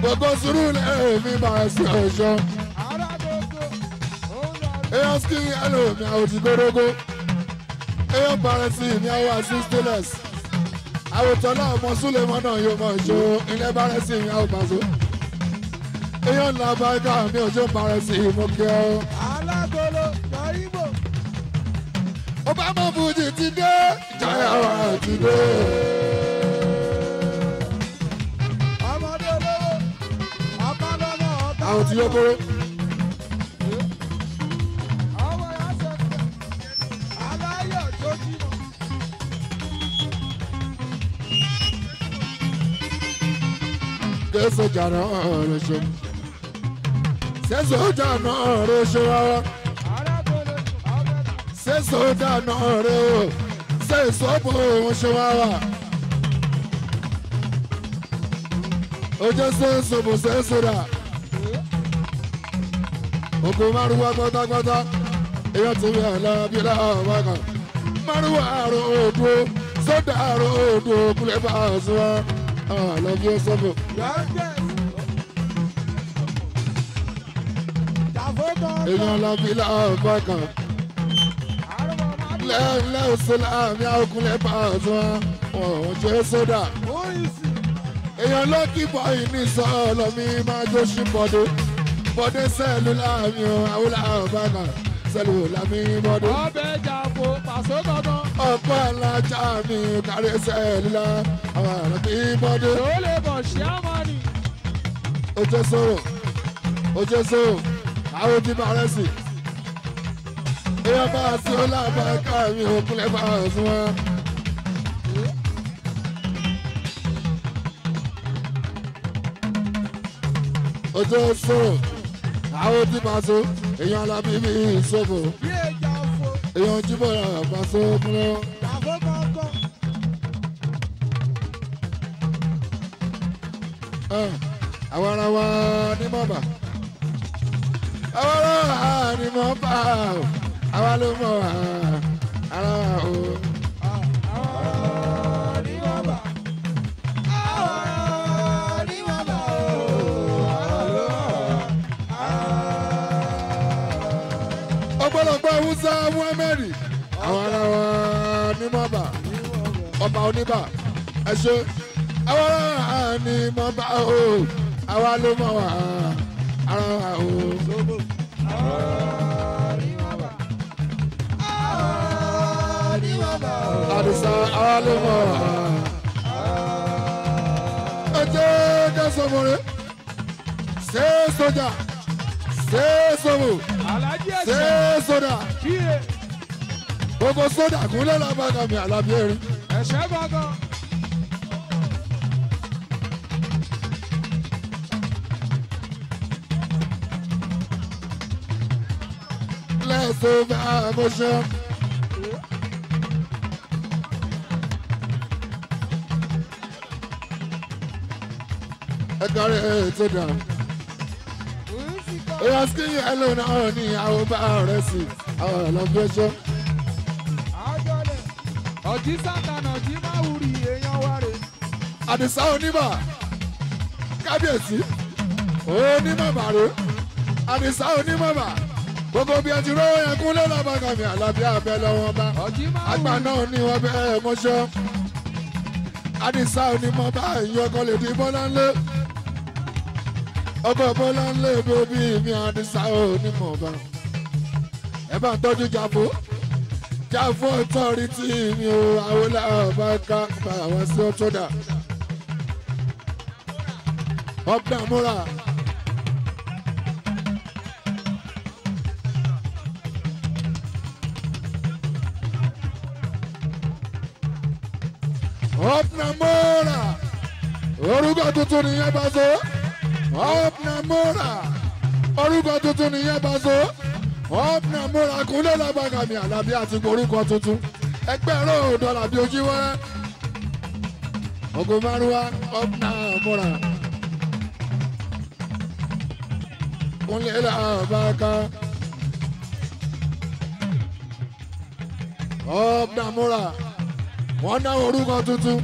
Gbogbo sùúrù lẹ́yìn mi bàrẹ̀ sí ọ̀ṣọ́ èèyàn skin hello mi àwọn ti gbórógó èèyàn bàrẹ̀ sí mi àwọn àti stainless àwòtọ́ náà mọ súlẹ̀mọ́ náà yóò mọ ìṣó ilé bàrẹ̀ sí mi àwọn pàṣẹ èèyàn ńlá báyìí mi ò ṣe bàrẹ̀ sí mo kí ọ. Alágolo Ibo. ó bá mọ fújì ti dé ìjọyà wa ti dé. Ọmọdé olówó. Ọba lọ́mọ ọba. àwọn tí yóò kóró ké sójà náà rẹ ṣe ṣé sójà náà rẹ ṣe rárá. Ṣé sójà náà rẹ o ṣé ìsọ́bù òun ṣe wá wà. ojú ṣe ń sọ̀bù ṣe ń sọ̀dà. ogun márùwá pátápátá èèyàn ti rí àlá bí láwọn kan. òdo sódà àrò òdo kúlẹ̀ bá a sọ wá. Yọ̀ǹgẹ̀. Jàfó kan. èèyàn la bí láwọn kan. Àrùbọ̀ máa dùn. lẹ́ẹ̀lẹ́ òṣèlú àmì àkúnlẹ̀ bá a sọ wọ́n ṣe sódà. Èèyàn lọ́kì bọ́ọ̀ì ní sọ́ọ̀lọ́ mi máa jó sí bọ́dé bọ́dé sẹ́ẹ̀lù láàmì o àwòlá àbáka sẹ́ẹ̀lù láàmì bọ́dé Ọbẹ̀ jàfó pàṣẹ kankan. ọ̀pọ̀ alájà mi kárí sẹ́ẹ̀lù lá àwọn àrùn bí bọ́dé Ṣó lè bọ̀ ṣí àmọ́ni. ojú sọ̀rọ̀ ojú sọ̀rọ̀ àwọn ti bá rẹ̀ sí èèyàn bá a sí ó lábàáká mi ò kúnlẹ̀ bá a sún wọn. ojú sọ̀rọ̀ àwọn tí máa so èèyàn alábí bí ìṣòfò èèyàn jíbọ̀ so kúnlẹ̀. Jàfó kankan. àwọn ará wa ní mọ̀bà àwọn ará wa ní mọ̀bà àwa ló mọ̀ ara wa o. Hausa Muhammed àwọn ará wa ní mọ̀bà ọba oníbà ẹ ṣe àwọn ará wa ní mọ̀bà o àwa ló mọ̀ wá ara wa o. àdìsá àwa ló mọ̀ wá. ẹ jẹ́ kẹsàn-án ṣé sójà ṣé ṣé sódà gbogbo sódà kúnlẹ̀ lábàgàmì àlàbí erin. ẹ̀ṣẹ̀ gangan. lẹ́sọ̀ bá a mọ̀ ṣe. ẹ kárí ẹ tó dà. Èèyàn skinny hello náà ní àwọn bá rẹ̀ sí. Àwọn àjọlẹ̀ ọ̀jí sátánà ọ̀jí máa wúri èèyàn wa rè. àdìsá onímọ̀ kábíyèsí onímọ̀ bàrò àdìsá onímọ̀ bà gbogbo bí ẹ ti rọ́ yẹn kúnlẹ̀ lábàgàmì àlàbí abẹ́ lọ́wọ́ bá. Àgbà náà ní wọn bẹ́ẹ̀ mọ́ṣọ́. Àdìsá onímọ̀ bá ìyẹn ọkọ lè di bọ́lá ńlẹ̀ ọkọ̀ bọ́lá ńlẹ̀ bíbí mi àdìsá onímọ̀ bá ẹ bá ń tọ́jú jàfó. Jàfó ọ̀tọ́rìtì mi ò àwòlá ọba ká bá wá sí ọ̀tọ́dà ọ̀pẹ̀ àmúra. ọ̀pẹ̀mọ́ra orúkọ tuntun nìyẹn bá so ọ̀pẹ̀mọ́ra orúkọ tuntun nìyẹn bá so ọ̀pẹ̀mọ́ra kúnlẹ̀ lábàgàmì àlàbí àti orúkọ tuntun. Ẹgbẹ́ rò dọ́là bí ojú wẹ́rẹ́ ogun márùwá ọ̀pẹ̀mọ́ra kúnlẹ̀ lábàgà ọ̀pẹ̀mọ́ra wọ́n ná orúkọ tuntun.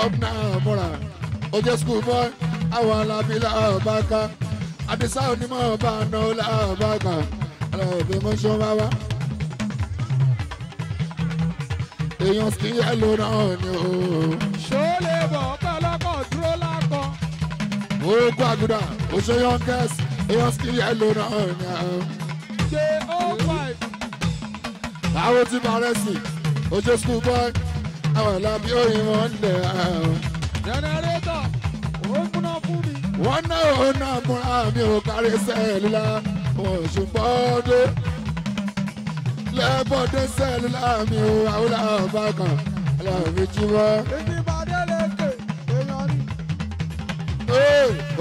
Ọ̀nà múra ojú skul boy àwọn alábí làbáká àdìsá onímọ̀ bá ná làbáká alábí mọ́ṣọ́ bá wá. èèyàn í yẹ ló náà ni o. ṣọlẹ̀ bọ̀ pẹ́lọ́kọ̀ dúró lákọ̀. oògùn àgùdà oṣù youngest èèyàn í yẹ ló náà ni o. ṣe ó five. àwọn tí bá rẹ̀ sí ojú skul boy àwọn alábí òyìnbó ń lẹ̀ ẹ́. Wọ́n ná òun náà múra mi ò kárí sẹ́ẹ̀lá wọn ò ṣùgbọ́n dé lẹ́bọ̀dé sẹ́ẹ̀lá mi ò àwòlá ọba kan aláàbí jí wọ́. èmi máa dé lékè èèyàn ni.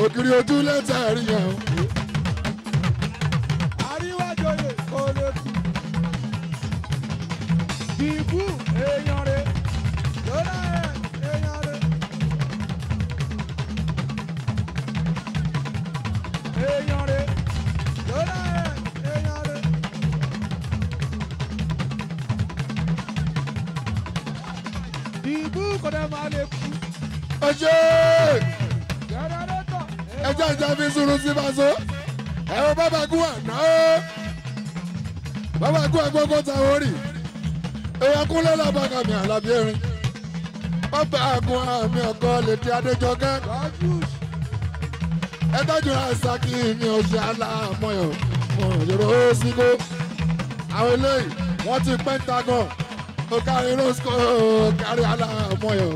ògiri ojú lẹ́tà rí yẹn o. àríwájọyè kò lè kú. dìbò èèyàn rè. Kò dẹ̀ máa lè kú. ọjọ́ ẹjọ́ ìjà fi sùúrù sí bàṣọ ẹ̀rọ bàbá gún àná bàbá gún àgbógbó ta orí. Èèyàn kúnlẹ̀ lábàkà mi àlàbí erin. Bàbá àgùn àmì ọkọ lè di adéjọkẹ́. Ẹ tọ́jú àìsàkì ní oṣù aláàmọ́yọ̀ wọn ò yọrọ ó síkó àwọn eléyìí wọ́n ti pentagon ó kárí rosco ó kárí aláàmọ́yọ̀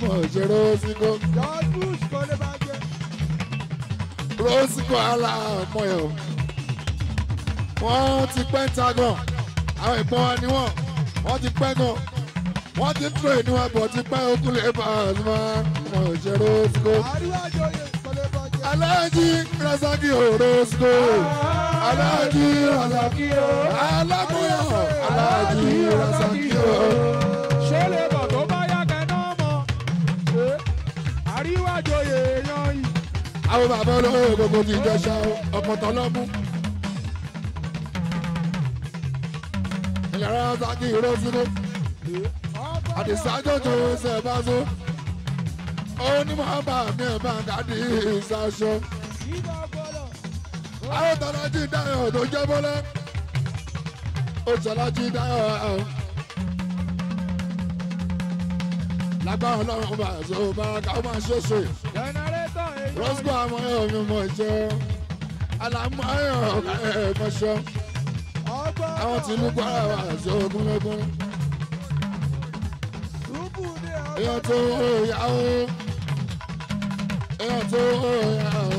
wọn ò yọrọ ó síkó Rajus kò lè máa jẹ. rosco aláàmọ́yọ̀ wọ́n ti pentagon àwọn ìbọn wa ni wọ́n wọ́n ti pẹ́ gan wọ́n ti tún èyí wọn bọ̀ ti pẹ́ okùn lè bá a sọ wọn ò yọrọ ó síkó. àríwájọyè kò lè máa jẹ. Alhaji Rasaki Rasaki o. Alámúyọ̀. Alhaji Rasaki o. ṣọlẹ̀ bọ̀ tó bá yá kẹ́nà mọ̀. àríwájọyè èèyàn yìí. Àwọn bàbá olówó gbogbo ti jẹṣà ọ̀pọ̀tọ̀ lọ́mú. Ìyàrá Rasaki Orozco. Àdìsájọ́ tó ṣe bá so. Ó ní màá bá mi ẹ̀ bá ń ìgbà gbọ́dọ̀. Àwọn tọ́lájì dáhùn tó jẹ́ bọ́lá. Ó ṣọlájì dáhùn àwọn. lágbára ọlọ́run bá ṣe ó bára ká ó máa ṣoṣo jẹnẹrétọ̀ èèyàn rosco àwọn ẹ̀yọ́ mi mọ̀ jẹ́ alámọ̀ ẹ̀yọ́ ẹ̀mọ́ṣọ́ àwọn tí ìlú kwara wà ṣe ogúnlógún èèyàn tó yà ó èèyàn tó yà ó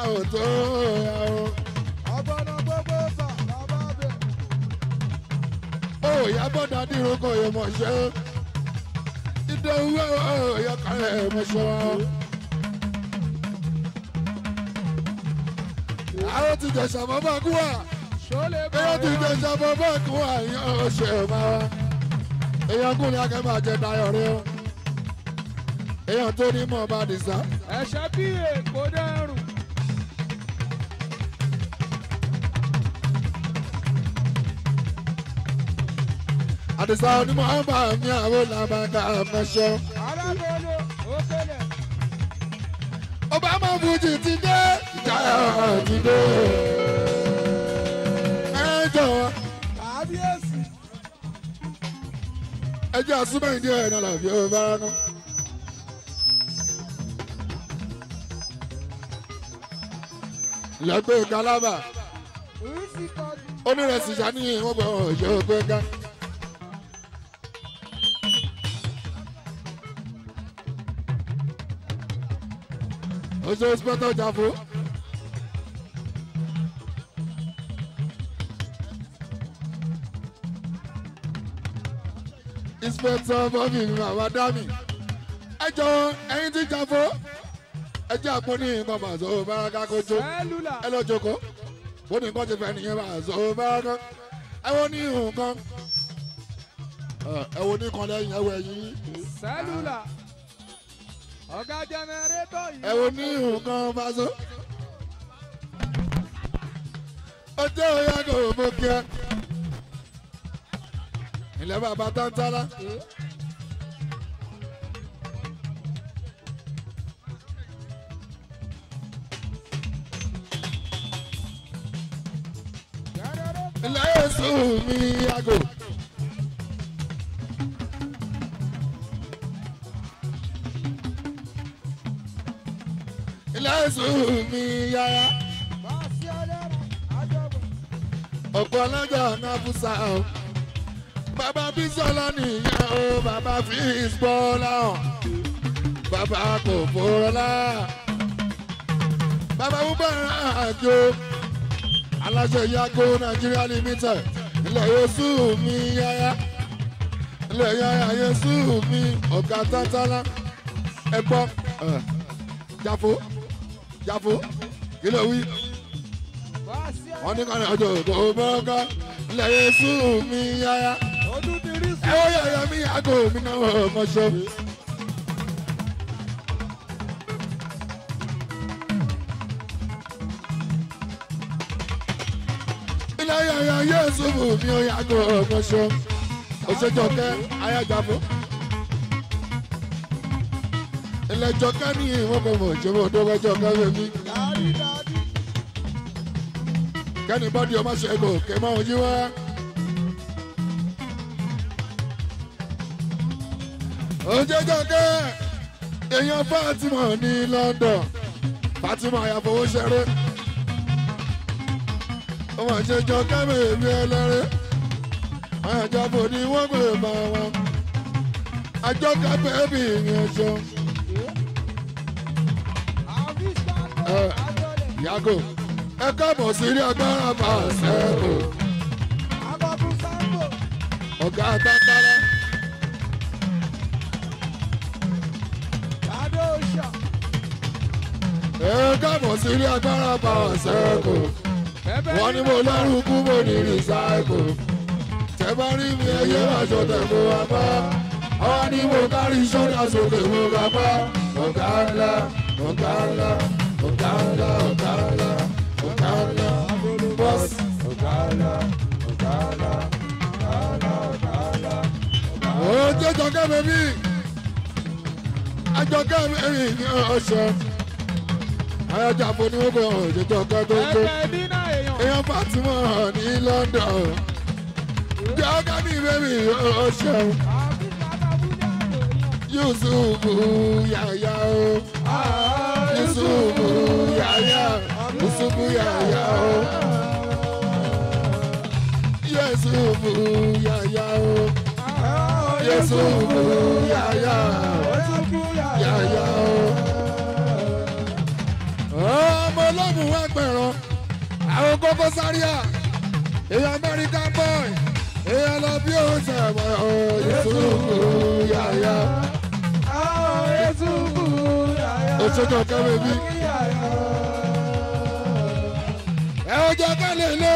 àwọn tó yà ó. Ó yàbọ̀ dàdí ìrókò yẹn mọ̀ ṣe ìdòwú yọkàlẹ̀ mọ̀ ṣe wọn. àwọn ti jẹ ṣàbọ̀bọ̀ kú wa èèyàn ti jẹ ṣàbọ̀bọ̀ kú wa yẹn ó ṣe máa wá. èèyàn kún ní akẹ́ máa jẹ dayọ̀ rẹ o. èèyàn tó ní mọ̀ bá dì sá. ẹ̀ṣẹ̀ bí èkó dẹ́rùn. Àdìsá onímọ̀ ọba mi àwọn làbàkà òkèlè. ọba máa fújì ti dé. ìjáyà ti dé. ẹ jọ̀wọ́ kábíyèsí. ẹ jẹ́ àsúnmọ́ ìdí ẹ̀ náà làbí ó bá rán. lẹ́gbẹ́ kálábà onírẹsì sàníyàn wọ́n gbọ́ ọ̀ṣọ́ gbẹ́gá. Oṣù spẹ́tọ̀ jàfó. inspector bọ́mì mi màmá dámì. ẹ jọ ẹyin tí jàfó. ẹ jẹ́ àpò ní nǹkan màzó báraka kojú sẹ́lúlà. ẹ lọ jókòó ó ní nǹkan ti fẹ́ nìyẹn máa zọ báraka ẹ wo ní nǹkan ẹ ní lẹ́yìn ẹ ẹ̀yìn sẹ́lúlà. Ọ̀gá jẹnẹrétọ̀ yìí. ẹ wo ní nǹkan faso. ó jẹ́ òye kò mú kí ẹ. ilẹ̀ bàbá tántálá. ilẹ̀ èso mi yàgò. Èso mi yára. ọ̀pọ̀ ọlọ́jà náà fún sa ọ́. bàbá bísọ́lá nìyẹn o bàbá fíìs bọ́lá ọ̀. bàbá kò fòrọ́lá. bàbá búbọ̀rọ̀ àjò. aláṣẹ yago nàìjíríà limited. ilẹ̀ yéṣu mi yáyá. ilẹ̀ yáyá yéṣu mi ọ̀gá tátálá. ẹ gbọ́ ẹ̀, jáfó jáfó kí ló wí wọ́n ní kọ́ni ọjọ́ ògbó bọ́ọ̀ká ilẹ̀ yéṣu mi yáyá. ẹ ó yàyà mí àgọ́ mi náà wọ̀ mọ́ṣọ́. ilẹ̀ yàyà yéṣu mi ò yàgò mọ́ṣọ́. òṣèjọkẹ́ ayájàfó. Ilẹ̀ jọkẹ́ ní ìwọ́n kò mọ̀ ìṣòro òdòwẹ́jọ́ kẹ́wé mi. dáadí dáadí. kẹ́ni bọ́dí ọmọ ṣẹ́gun òkè mọ́ ojú wá. òjèjọ kẹ́ èèyàn Fatima ní London Fatima àyàfowó ṣeré ọmọ ìṣèjọ kẹ́mi èmi ẹlẹ́rẹ́ àjàbò ni wọ́n gbé bá wọn àjọ bí ìyẹn ṣe yàgò ẹ káàbọ̀ sí ilé agbára bá a ṣẹ́kù ọ̀gá àtàkárá. Ẹ káàbọ̀ sí ilé agbára bá a ṣẹ́kù. Wọ́n ní mo lẹ́rù kú mo ní rìsáìkù. tẹ bá rí mi ẹyẹ aṣọ tẹ mo wá bá. àwa ni mo kárí sọ́dà sókè mo ga bá. ọ̀gá ńlá ọ̀gá ńlá ọ̀gá ńlá ọ̀gá ńlá ọ̀gá ńlá ọ̀gá ńlá. ó kẹfẹ mi àjọkẹ́ mi ní ọ̀ṣọ́ ayọ̀jà fún ni wọ́n bọ̀ ọ̀jẹ̀jọ̀ kẹ́ tó tó Ẹgbẹ́ dínà èèyàn. Fatima ní London. Jọ́gá mi bẹ́bí ọ̀ṣọ́ èèyàn. Yusuf yàyà o Musubu yaya, Musubu yaya o. Yesubu yaya o. Yesubu yaya, yaya o. Ọmọ ọlọ́run wá gbẹ̀rán, àwọn kókó sáríà, èèyàn Amẹ́ríkà bọ́ọ̀ì, èèyàn lọ bí òun ṣẹ̀wọ̀n o. Yesubu yaya òṣèjọ kẹwé bí. Ẹ ó jẹ kálẹ̀ lé.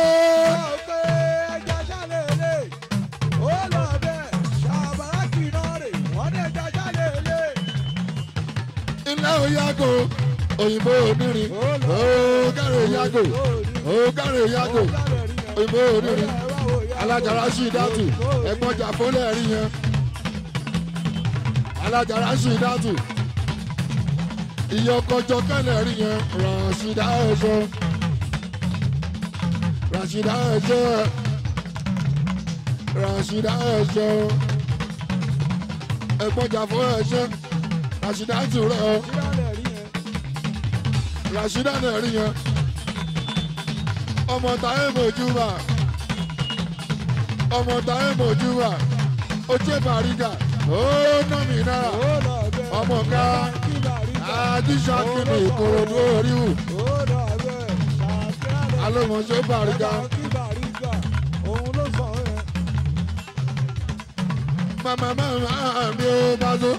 Ilé òyàgò òyìnbó onírin ó kárẹ̀ òyàgò ó kárẹ̀ òyàgò òyìnbó onírin alájàrá sí dátù ẹ̀gbọ́n jàfólẹ̀ rí yẹn. Alájàrá sí dátù ìyọkọjọ kẹlẹ rí yẹn ràṣídà ẹjọ ràṣídà ẹjọ ràṣídà ẹjọ ẹ̀gbọ́n jàfó ẹjọ ràṣídà tù rẹ ọ ràṣídà náà rí yẹn ọmọ táyé mojúbà. Ọmọ táyé mojúbà. Ojú bàrígà ó ná mi náírà ọmọ ká àdìsàkìnì ìkòròdú oríwù alómọṣẹ bàrígà. Màmá màmá mi ò bá tó.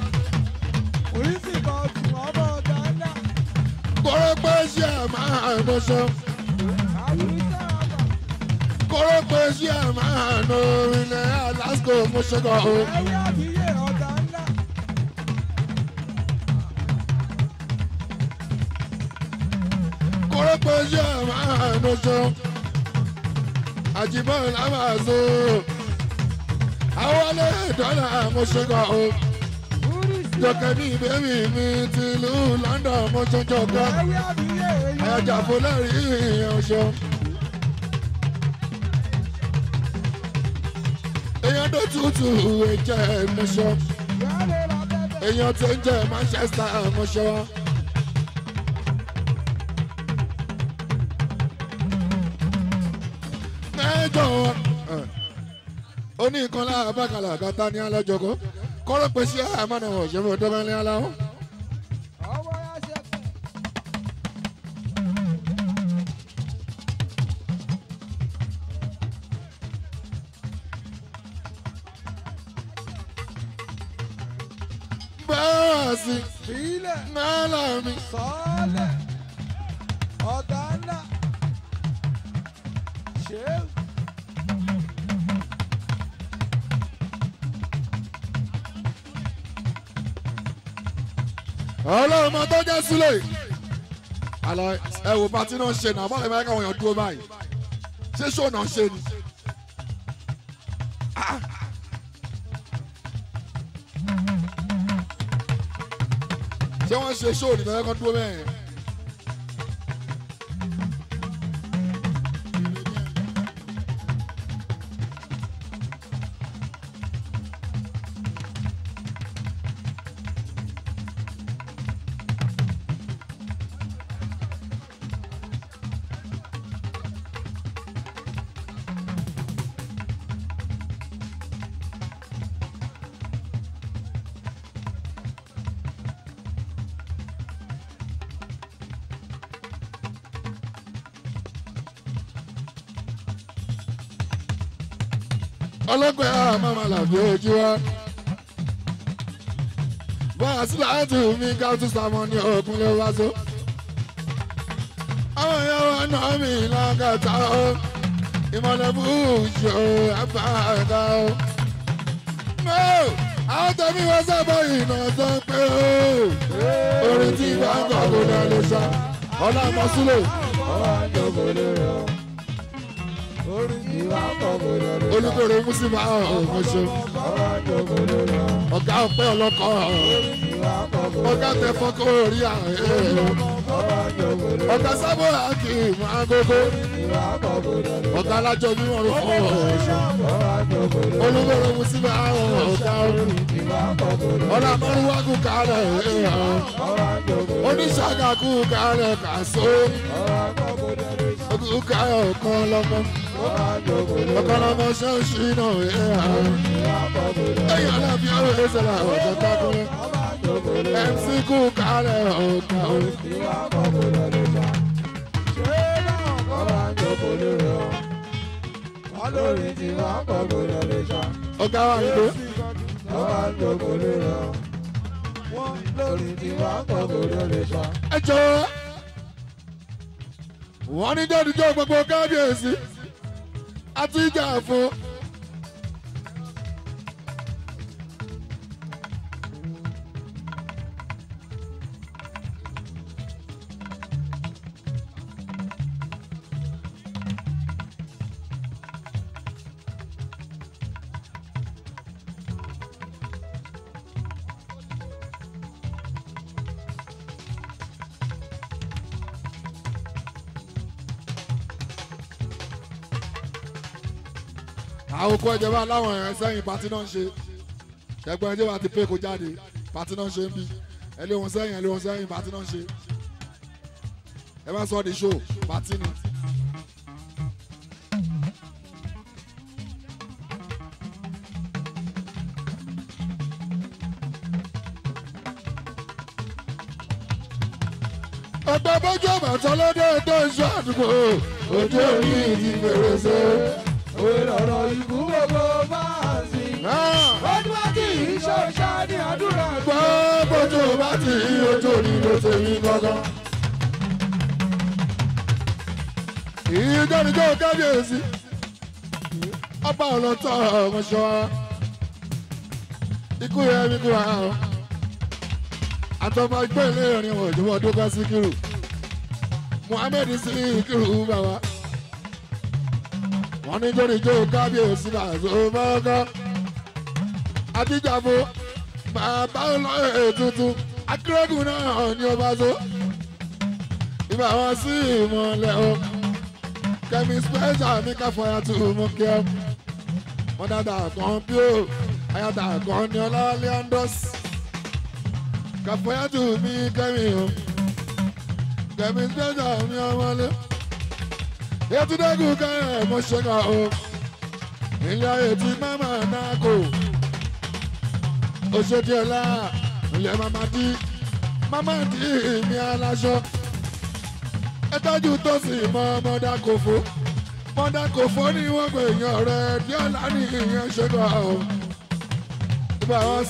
Kórópé sí ẹ̀ máa ń sọ. Kórópé sí ẹ̀ máa ń ilẹ̀ alaska mọ́ṣẹ́kọ̀ o. kórópé sí ẹ̀ máa àjìmọ́ làmàzó àwọn alẹ́ dọ́là mọ́ṣẹ́kọ̀ o. jọkẹ́ ní bẹ́ẹ̀mì mi ti ìlú London mọ́ṣẹ́jọ́ kan ẹ̀jà fúlẹ́rì ọ̀ṣọ́. èèyàn tó tútù ẹ̀jẹ̀ mọ́ṣọ́ èèyàn tó ń jẹ́ Manchester mọ́ṣọ́. Ó ní nǹkan lára bákàlà kátá ní alájọkọ́ kọ́rọ́ pé sí àmàna ọ̀ṣẹ́ ọdọ́ mẹ́rin aláwọ̀. bẹ́ẹ̀ sì náà láàmì. Sọ́ọ̀lẹ̀ sílẹ̀. àlọ́ ẹ wo pati náà ṣe náà bọ́ọ̀lù ẹ̀ka wọn yàn dúró báyìí ṣé ṣó náà ṣe ni. Ṣé wọ́n ṣe ṣó ní bẹ́ẹ̀ dúró bẹ́ẹ̀. Ojú wa. bọ́lá sí láti mi ká tún sàmọ́ ní òkun ló wá so. àwọn èèyàn wa náà mi lágàtà o. ìmọ̀lẹ̀ búùsì o àbáàdá o. no àwọn tẹ̀mí wọn sábà iná sọ pé o. orin tí bá ń kọ́ kó dá lè sá. ọlá mọ́ sílẹ̀. Olùkórè mùsùlùmí ọ̀hún ọ̀gá ọ̀pẹ ọlọ́kọ̀ ọ̀gá tẹ fọ́kọ̀ orí ààrẹ. Ọ̀gá sábò hakeem agogo. Ọ̀gá alájọ mímọ́ ló fọ́ ọ̀ṣọ́ olùkórè mùsùlùmí ọ̀gá ọ̀là mọ́rúwágùn kárẹ̀ oníṣàgàkù kárẹ̀ kàṣó ọ̀kan lọ́mọ ọ̀kọ̀lọ́mọ ṣọ́ọ̀ṣì náà ẹ̀ hà ẹ̀yìn ọ̀làbí ọ̀rọ̀ ẹ̀sẹ̀lá ọ̀jọ̀ kákúrẹ́ mc kú kálẹ̀ ọ̀gá orí. ọ̀gá wa ń gbé. ẹ jọ̀wọ́ wọ́n ní jọ́dúnjọ́ gbogbo kábíyèsí àti ìjà fún. Okó ẹ̀jẹ̀ bá láwọn èèyàn sẹ́yìn pati náà ń ṣe ṣẹ́gbọ́n ẹ̀jẹ̀ bá ti pé kó jáde pati náà ń ṣe ń bí ẹ lé wọn sẹ́yìn ẹ lé wọn sẹ́yìn pati náà ń ṣe ẹ má sọ di show pati ni. ọgbà bójú àbàtàn lọ́dọ̀ àdúgbò ojú orí ti fèrèsé. Òwe lọ̀rọ̀ ikú gbogbo máa ń sìn. Ojú wa kì í ṣòṣà ní àdúrà. gbọ́ bójú bá ti rí ojú òní ló ṣe yín gángan. ìjọ́nijọ́ kábíyèsí ọba ọlọ́tọ̀ ọmọṣọ́ ikú yẹn mi kú ọ́ àtọ́mọ ẹgbẹ́ ilé ìrìn ọdún kan síkírù muhammed síkírù bàbá wọn ní jọ́nijọ́ kábíyèsí bàzọ́ mọ́kọ́ adíjàfó bàbá olóyè tuntun akérègùn náà ní ọba tó ibà wọn sí ìmọ̀lẹ́ o. Kẹ́mi special mi ká fọyà tó mú kí ọ wọn dáadáa kan bí o ayáta kan ní ọlọ́wálé andos kàfọyà tó mi kẹ́mi o. Kẹ́mi special mi ọmọlé yẹtúndẹ́gùn kẹ́rẹ̀ mo ṣe kàn o ilé ayé mama náà kò. Oṣooṣi ọ̀la mama dí. Mama dí mi aláṣọ. Ẹ tọ́jú tó sì mọ mọ́dà mọ́dà kòfó ni wọ́n gbé èèyàn rẹ̀ díọ̀lá ní ìyẹn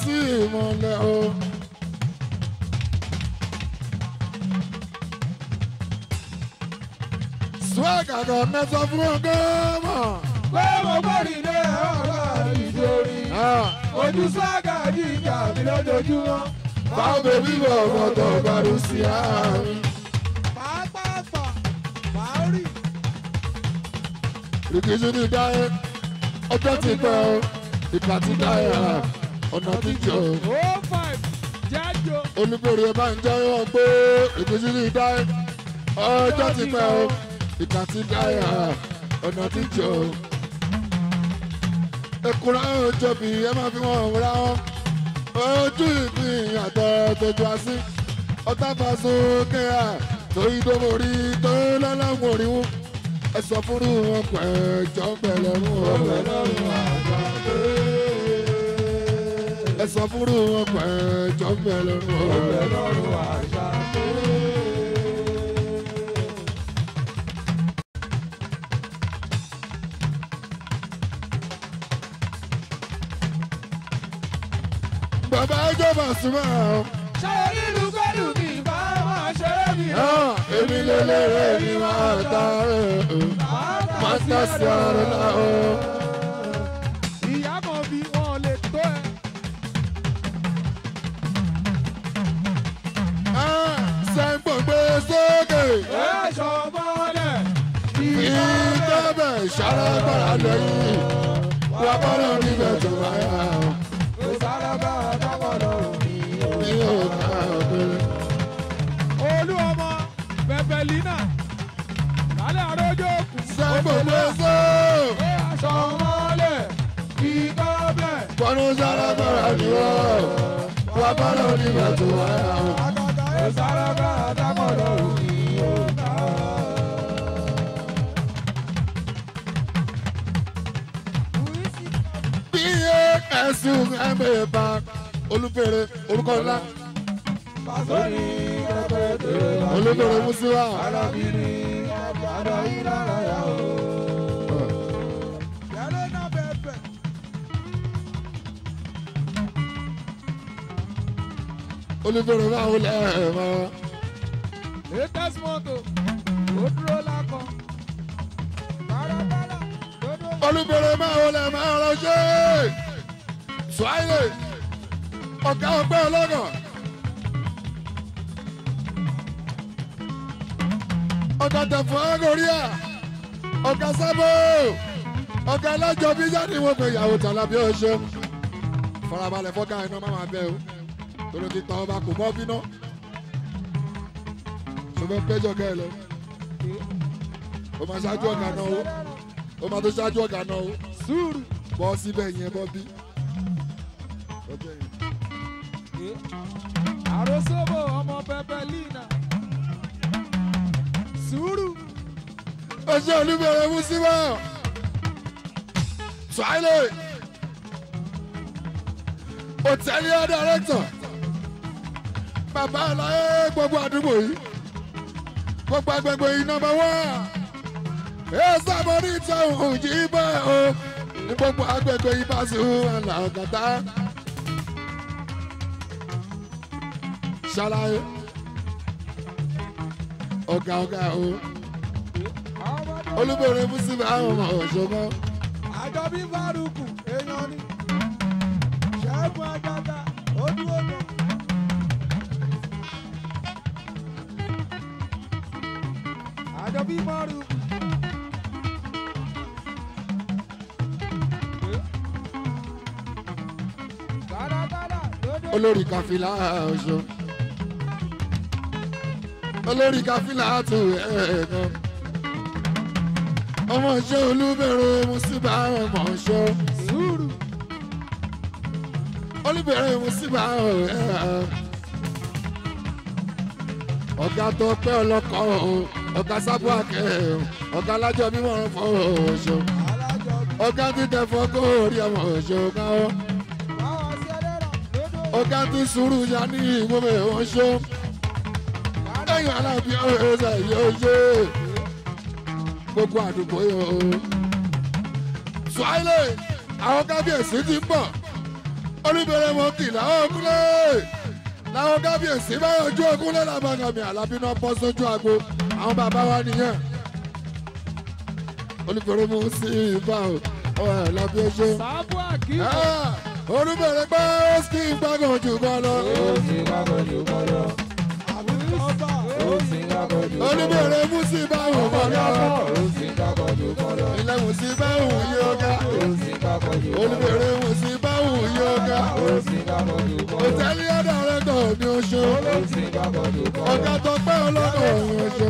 sí ìmọ̀lẹ̀ o. swag àgọ́ mẹ́sàn-án fún ọgọ́mọ̀. Pé mo gbọ́dọ̀ ilé ọ̀rọ̀ ìdórí. Ojú sága ní ìjà mi lójoojúmọ́. báwo bèbí bọ̀ ọ̀tọ̀ gbàdúrà sí àárín. Pàápàá màá rí. ìkíṣí ní dáyé ọjọ́ ti pẹ́ o ìkà ti dáyé ọ̀nà ti jọ Ó five jájọ. olùbèrè bá ń jẹ́ wọn pé ìkíṣí ní dáyé ọjọ́ ti pẹ́ o ìkà ti dáyé ọ̀nà ti jọ. èkúrá òjòbí ẹ máa fi wọn wúra wọn ojú ìpín àtọ̀ tójú àsí ọ̀tá fàṣọ kéèyà torí tó mórí tó lọ́lọ́mù oríwú ẹ sọ fúnrú wọn pẹ̀ jọ́ bẹ̀rẹ̀ mú ọ̀rẹ́ lọ́rùn àgbàdo. ẹ sọ fúnrú wọn pẹ̀ jọ́ bẹ̀rẹ̀ mú ọ̀rẹ́ lọ́rùn àgbàdo. Bàbá ẹjọ́ Pasuma. Ṣé onílù gbẹ́dùn í bá máa ṣeré mi? Èmi lélẹ́rẹ́ ni máa ta ẹ̀ máa ta sí ọ̀rọ̀ náà o. Ìyá kan bí wọn lè tó ẹ. Sẹ́ńpọ̀ gbé sókè Ẹ̀ṣọ́ mọ́lẹ̀. ìjọba ìṣàlágbára lẹ́yìn wà bọ́lá níbẹ̀ tó bá yà Bẹ̀bẹ̀línà. Lálẹ́ àrójó kù. gbé sókè Ẹ̀ṣọ́ mọ́lẹ̀. Ìkọ́ bẹ̀. pọnú ìṣàlágbára ni wọ́n wà bọ́lá níbẹ̀ tó bá yà ó. Ìsárábà dákọ̀dọ̀ òní. bí ẹ̀sùn ẹ̀mẹ̀ bá olùfèrè orúkọ ńlá olódòrò musiwa. olùdòrò máa wọlé ẹ̀ mọ́. latest moto ó dúró lákan. olùdòrò máa wọlé máa rọjò. swaile ọ̀gá ọgbẹ́ ọlọ́gàn. Ọ̀gá tẹ̀fọ́ agoria ọ̀gá sábò ọ̀gá alájọ bíjà ni wọ́n pe ìyàwó tàlà bí ṣe. farabalẹ̀ fọ́gá iná má máa bẹ́ o torí ti tàn ọba kò mọ́ bínú. ṣùgbọ́n péjọ kẹ́ ẹ lọ. ó máa ṣáájú ọ̀gá náà o ó máa tó ṣáájú ọ̀gá náà o sùúrù. bọ́ síbẹ̀ yẹn bọ́ bí. àròsọ́bò ọmọ pẹpẹ lina. Sùúrù. ṣe olúbẹ̀rẹ̀ mú síbẹ̀. swahili hòtẹ́ẹ̀lì dàrẹ́tọ̀ bàbá àlàyé gbogbo àdúgbò yìí gbogbo agbègbè yìí nọmba wá ẹ sábà ní ìtàn òjì o gbogbo agbègbè yìí bá ń àlàkàtà. ṣàlàyé ọ̀gá ọ̀gá o olúbẹ̀rẹ̀ mùsùlùmí àwọn ọmọ ọ̀ṣọ́gbọ́n. àjọ bí faruku èèyàn ni. ṣẹ́gun agbada ó dúró lọ. àjọ bí faruku. dáradára dodo. olórí kàfílà ọ̀ṣọ́ olórí kàfílà tó ẹ̀ẹ̀kan ọmọ ọ̀ṣọ́ olúbẹ̀rẹ̀ mùsùlùmí ọmọ ọ̀ṣọ́ sùúrù. olúbẹ̀rẹ̀ mùsùlùmí ẹ̀ẹ̀kan ọ̀gá tó pẹ́ ọlọ́kọ̀ ọ̀gá sábà kẹ́ ọ̀gá alájọ mímọ́ fọ́ ọ̀ṣọ́ ọ̀gá títẹ̀ fọ́ kó orí ọmọ ọ̀ṣọ́ káwọ́. ọ̀gá tí sùúrù ya ní ìwọ́mẹ̀ ọ̀ṣọ́ lẹ́yìn alábí ọ̀ṣọ́ yóò ṣe gbogbo àdúgbò yóò. Swahili àwọn kábíyèsí ti ń bọ̀. Olùbẹ̀rẹ̀ mọ́ kì láwọn òkúlẹ̀ làwọn kábíyèsí bá ojú òkúlẹ̀ làbàgàmì àlàbínú bọ́ sójú àgbo. Àwọn bàbá wa nìyẹn. Olùbẹ̀rẹ̀ mọ́ sí ibà ọ̀ ẹ̀ làbí ọṣọ́ sábò àkíyè. olùbẹ̀rẹ̀ pé ó sì ń gbàgàn jù kan lọ. Àbí ọba. olùbẹ̀rẹ̀ musi báwò kọ́lọ́. ilẹ̀ musi báwò yóga. olùbẹ̀rẹ̀ musi báwò yóga. òtẹ́lì ọ̀dàrẹ́tọ̀ ni ó ṣe. ọ̀gá tó pẹ́ ọlọ́dọ̀ ni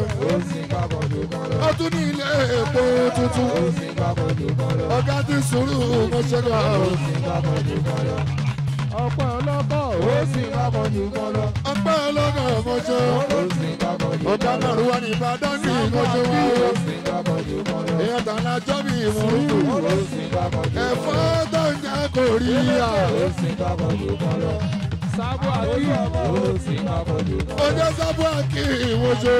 ó tún ní ilé epo tuntun. ọ̀gá ti sùúrù lọ. ọ̀pọ̀ ọlọ́kọ̀ ó sì rábọ̀ jù kan lọ. Ọpẹ́ ọlọ́dọ̀ mo ṣe. ọ̀gá mẹ́rin wà ní ìbàdàn ní ìmọ̀ṣẹ́ wọn. èèyàn tàn lájọ́ bí ìmọ̀rúkú. ẹ̀fọ́ tó ń jẹ́ kò rí yà. Sábò àkíyè. ọjọ́ sábà kí ìwọ́ṣọ́.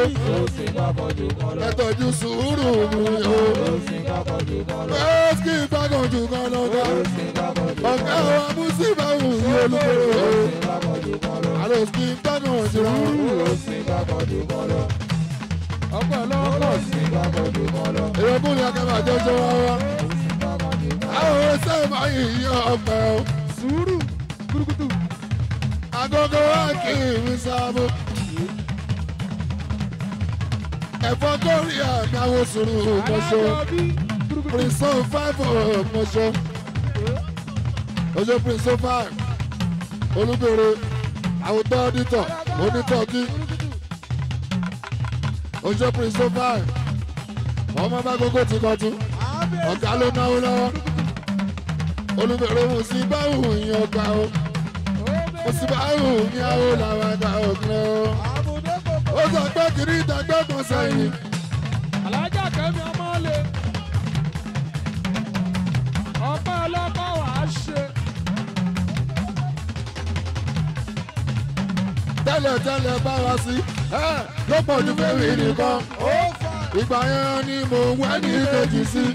ẹ̀tọ́jú sùúrù mi o. bẹ́ẹ̀sì gbàgàn jù kan lọ́gà. ọ̀gá wa wù sí olùkóró. àlòsí gbàgàn jù lọ. ọlọ́kọ̀ sí. èrò kúnlẹ̀ akẹ́kọ̀ọ́ àjọṣe wa wá. àwọn ọ̀sẹ̀ máa yìí yọ ọ̀pẹ o. sùúrù kúrúkútù. Agogo kì í sábò. ẹ̀fọ́ kórì àgbáwo sùúrù mọ́ṣọ́. of five mọ́ṣọ́. prince of five. olúbèrè àwùjọ ọdítọ̀ onítọ̀kí. prince of five. ọmọ bá gbogbo ti kọjú. ọ̀gá ló náwó lọ́wọ́. olùbèrè mú sí báwù yín ọ̀gá o. báwù yín àwọn làwọn àgbà òkè o. ó sọ pé kìrì ìdàgbẹ́ kan sẹ́yìn. alájà kẹ́mi ọmọ lè. ọ̀pọ̀ ọlọ́kọ̀ wà á ṣe. tẹ́lẹ̀ tẹ́lẹ̀ bá wa sí ló pọ̀ ju fẹ́mi nìkan. ìgbà yẹn ni mò ń wẹ́ ní ìkejì sí.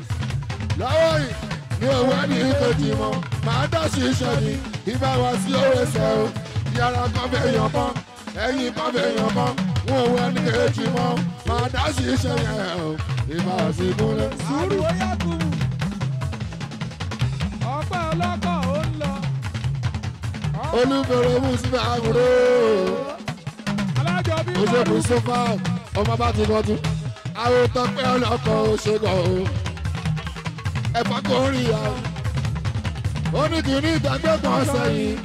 lọ́wọ́ yìí mi ò wẹ́ ní ìkejì mọ́. màá dá sí iṣẹ́ mi ìbá wa sí sẹ́ o. ara kan fẹ́ yàn kan ẹ̀yìn kan fẹ́ yàn kan wọn ò wẹ́ ní kejì mọ́ máa dá sí iṣẹ́ yẹn o ìbá sí kúnlẹ̀. sùúrù ó kúrú. ọpẹ́ ọlọ́kọ̀ ó ń lọ. olùbẹ̀rẹ̀ mùsùlùmí àgùrò alájọ bí òṣèlú sọfà ọmọ bá ti bọ́ tún àwọn tọpẹ́ ọlọ́kọ̀ òṣèkọ̀ o ẹ̀fọ́ kò rí ya ó ní kì í ní ìdágbé kan sẹ́yìn.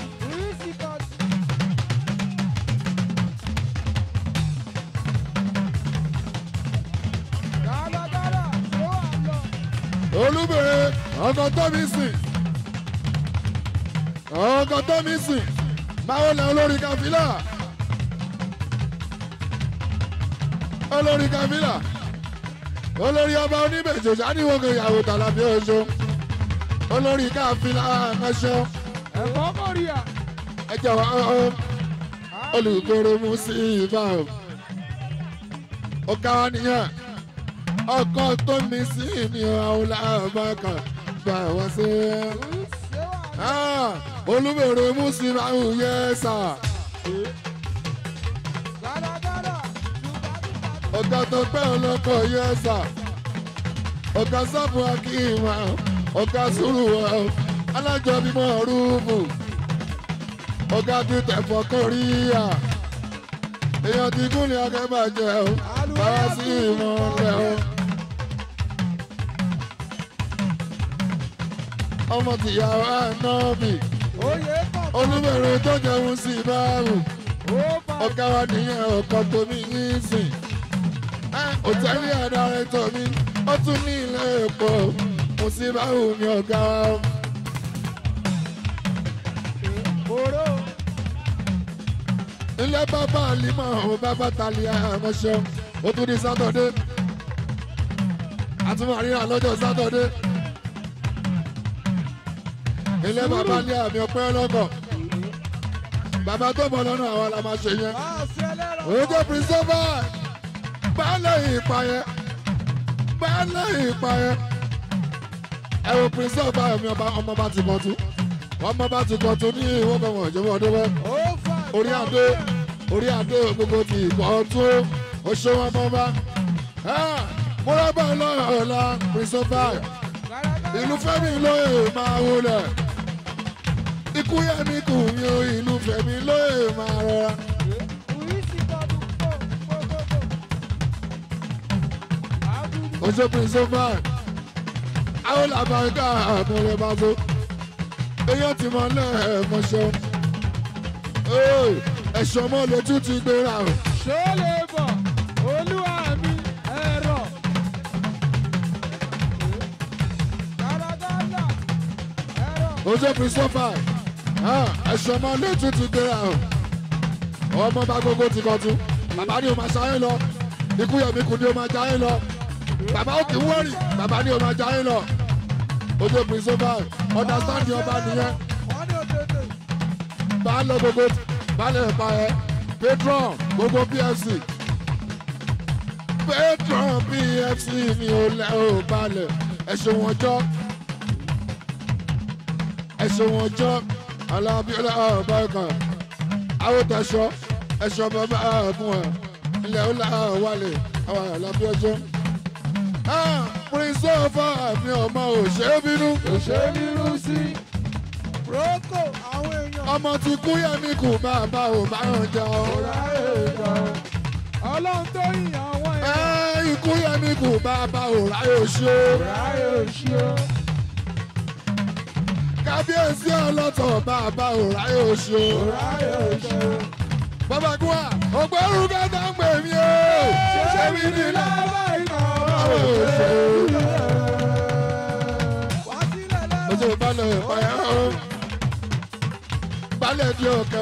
olùbẹ̀rẹ̀ ọkọ̀ tó mi sìn. Ọkọ̀ tó mi sìn. Máa wọlé olórí kàfílà olórí kàfílà olórí ọba oníbẹ̀jọ sáníwòkè ìyàwó tàlàbí oṣù olórí kàfílà ẹ̀ṣọ́ ẹ̀fọ́ kórìíà. ẹjọ́ olùkóró mú sí ibà. Ọ̀gá wa nìyẹn. Ọkọ̀ tó mi sí ni àwọn làbàkà gbà wá sí. Olùbẹ̀rẹ̀ mú sí ibà yẹ sà. Ọ̀gá tó pẹ́ ọlọ́kọ̀ yẹ sà. Ọ̀gá sábù akíwà ọ̀gá sùúrù wa alájọ bímọ rúbù ọ̀gá ti tẹ̀fọ́ kóríyà èèyàn ti gúnlẹ̀ akẹ́bàjẹ́ o báwa sí ìmọ̀lẹ́ o. ọmọ tìyàwó ànábì olùbẹ̀rẹ̀ tó jẹun sí báwù. Ó bá ọ̀gá wa nìyẹn ọkọ̀ tómi yín sìn. òtẹ́lì àdáre tómi ó tún ní ilé epo mo sì báwù mi ọ̀gá wa ilé bàbá àlìmọ̀ ò bàbá tàlí àmọ́ṣẹ́ ó tún di sátọ̀dé. Àtúmọ̀ àríyá lọ́jọ́ sátọ̀dé. Ilé bàbá ní àmì ọpẹ́ ọlọ́kọ̀. Bàbá tó bọ̀ lọ́nà àwọn la máa ṣe yẹn. Òjò pírísọ́fà baálé ìpayẹ baálé ìpayẹ ẹ wo pírísọ́fà ẹ̀mí ọmọ bá ti kọ́tún ọmọ bá ti kọ́tún ní ìwọ́gbọ̀n ìjọba ọdún fà orí adé orí adé gbogbo ti ìkọ́ tún ó ṣe wọn mọ́ bá. múrábà lọ́ọ̀ọ́lá pírísọ́fà dáradára. ìlú fẹ́mi lóye máa wọlẹ̀ ikú yẹmi kù o ìlú fẹ́mi lóye máa rọra. Oríṣi tọdún tó àwọn làbàkà àmúlẹ̀ máa tó èèyàn ti mọ lẹ́ẹ̀mọṣẹ́ ẹ̀ṣọ́ mọ́ tún ti gbéra o. ṣó lè bọ̀? Olúwa mi ẹ̀rọ. Ojú christopher. Ẹ̀ṣọ́ lé tún ti gbéra o. Ọmọ bá gbogbo ti kọ́ tún bàbá ni o máa ṣayé lọ. Ikú yẹmi kù ni o máa jayé lọ bàbá ó kì í wọ́rì. Bàbá ni o máa jayé lọ. Ojú christopher understand ni ọba nìyẹn. Ní bá lọ gbogbo bá lè pa ẹ. Patron gbogbo pfc patron pfc ni o lẹ o balẹ̀ ẹ̀ṣẹ̀ wọn jọ ẹ̀ṣẹ̀ wọn jọ alábíọ́lá ọba kan awòtẹ́sọ ẹ̀ṣọ́ bàbá fún ẹ. Ilẹ̀ ọ̀la wálé àwọn alábíọ́jọ́ prince of mi ọmọ òṣèbínú Òṣèlú sí. Roko àwọn èèyàn. ọmọ ti kú yẹmi kù bàbá ò bá hàn jà ọ́. Ráyè jọ. Ọlọ́run tó yìn àwọn èèyàn. ikú yẹmi kù bàbá ò ráyè ṣe Ráyè òṣì o. kábíyèsí ọlọ́tọ̀ bàbá ò ráyè ṣe Ráyè òṣì o. bàbá kúwà ògbẹ́rù kẹta ń pè mí o ṣé mi ní iná oṣù balẹ̀ ìpàyà o balẹ̀ di òkè.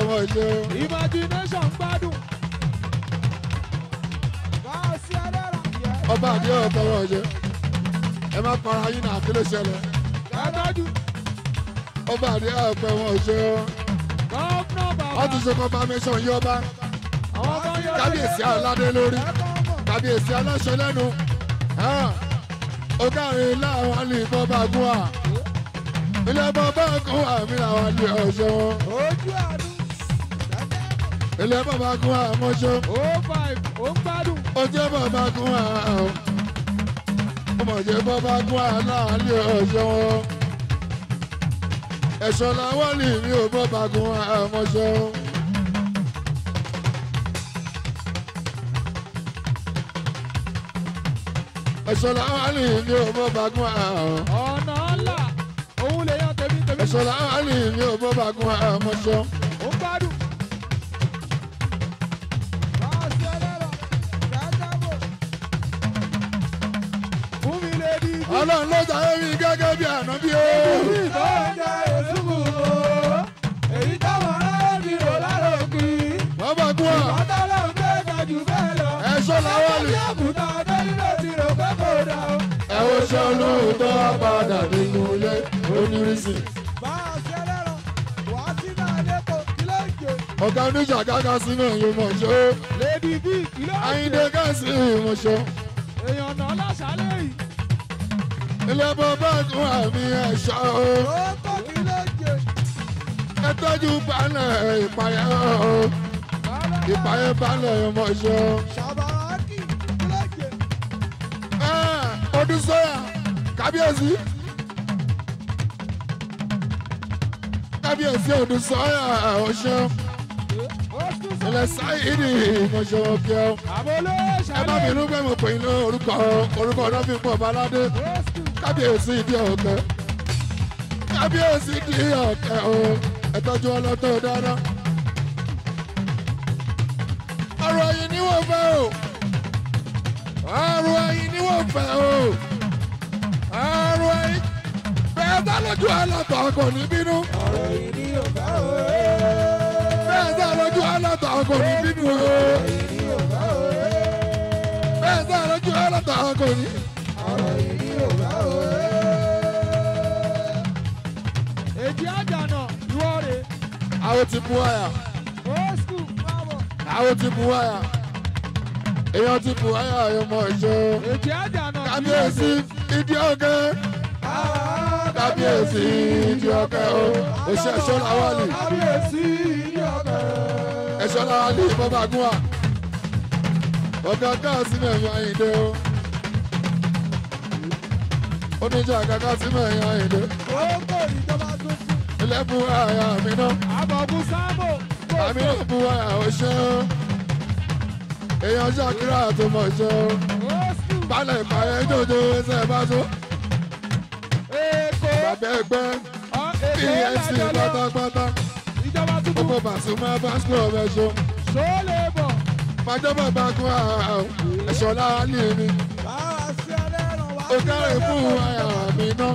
Imagination gbádùn. Ọba àdé òkè wọ̀ ṣe ẹ má para yín náà kí ló ṣẹlẹ̀ ọba àdé òkè wọ̀ ṣe bàbá. wọ́n ti ṣe confirmation yí ọba Àwọn kan yọ kábíyèsí aládé lórí. Kábíyèsí aláṣẹ lẹ́nu ọgárin láwọn àlè bọ́bá gún wa ilé bọ́bá gún wa mi làwọn àlè ọ̀ṣẹ́ wọn. Ojú àánú. ilé bàbá kún àmọ́ṣọ́ ó five ó ń gbádùn. ó jẹ́ bàbá kún àrùn ọmọ jẹ́ bàbá kún aláàlẹ́ ọ̀ṣọ́ wọn ẹ̀ṣọ́ làwọn lè mí ò bàbá kún àmọ́ṣọ́. ẹ̀ṣọ́ làwọn lè mí ò bàbá kún àrùn ọ̀nà ọ̀la òun lè yan tèmi tèmi. ẹ̀ṣọ́ làwọn lè mí ò bàbá kún àmọ́ṣọ́. ó ń gbádùn. Báàsì ẹlẹ́rọ, jájábọ̀. Tó wá padà nínú ilé onírìsì. Báàsì ẹlẹ́rọ, wàá sí náà lẹ́kọ̀ọ́ kíló ìjò. ọ̀gá oníjà gágá sínú ẹ̀yìn mọ̀ṣọ́. Lèdì bí kíló ìjò. ayíǹde gáàsì ìmọ̀ṣọ́. Èèyàn náà láṣálẹ̀ yìí. ilé bàbá kún àmì ẹ̀ṣọ́. Ó kọ́ kíló ìjò. ẹ tọ́jú balẹ̀ ìpayà o. ìpayà balẹ̀ ìmọ̀ṣọ́. Ṣàbàrákì kábíyèsí. kábíyèsí ọdún sọ́yà ọ̀ṣọ́. Ilẹ̀ sáyidì ìmọ̀ṣọ́ kí ọ. Ẹ má bínú pé mo pè ní orúkọ orúkọ náà fi pọ̀ baládé kábíyèsí ìdí ọ̀kẹ́ kábíyèsí ìdí ọ̀kẹ́ o ẹ tọ́jú ọlọ́tọ̀ dáná. ọ̀rọ̀ yìí ni wọ́n fẹ́ o ọ̀rọ̀ yìí ni wọ́n fẹ́ o sá lójú ọlọ́tọ̀ kò ní bínú Ọ̀rọ̀ yìí ni yóò o. bẹ́ẹ̀ sá lójú ọlọ́tọ̀ kò ní bínú Ọ̀rọ̀ yìí ni yóò fẹ́ o. bẹ́ẹ̀ sá lójú ọlọ́tọ̀ kò ní. Ọ̀rọ̀ yìí ni yóò o. Èjì àjànà ìwọ rè. àwọn ti bu àyà. Skul mábọ̀. àwọn ti bu wáyà èèyàn ti bu wáyà ọmọ ìṣó Èjì àjànà kábíyèsí ìdí ọ̀kẹ́ kábíyèsí ìdí ọ̀kẹ́ o òṣè ẹ̀ṣọ́ làwálì Kábíyèsí ní ọ̀gá. ẹ̀ṣọ́ làwálì bọ́bá gún wa ọ̀gá káàsì mẹ́yìn àyìndé o oníjà kàkà sí mẹ́yìn àyìndé Ó kò ìjọba tuntun. ilé bu wáyà mi náà Àbọ̀bù sábò. àmì náà bu wáyà òṣè èèyàn ṣàkírà tó mọ̀ ṣe o. Balẹ̀ ìpààyàn jòjò ẹsẹ̀ bá tó. Èkó. bàbá ẹgbẹ́ Ọ Èkó pfc lájọ lọ. pátápátá gbogbo Pasuma fans club ẹ̀ṣọ́. Sólè bọ̀. májọ́bà bá kún àwọn ẹ̀ṣọ́ láàlì mi. Ó kárẹ̀ fún àyà mi náà.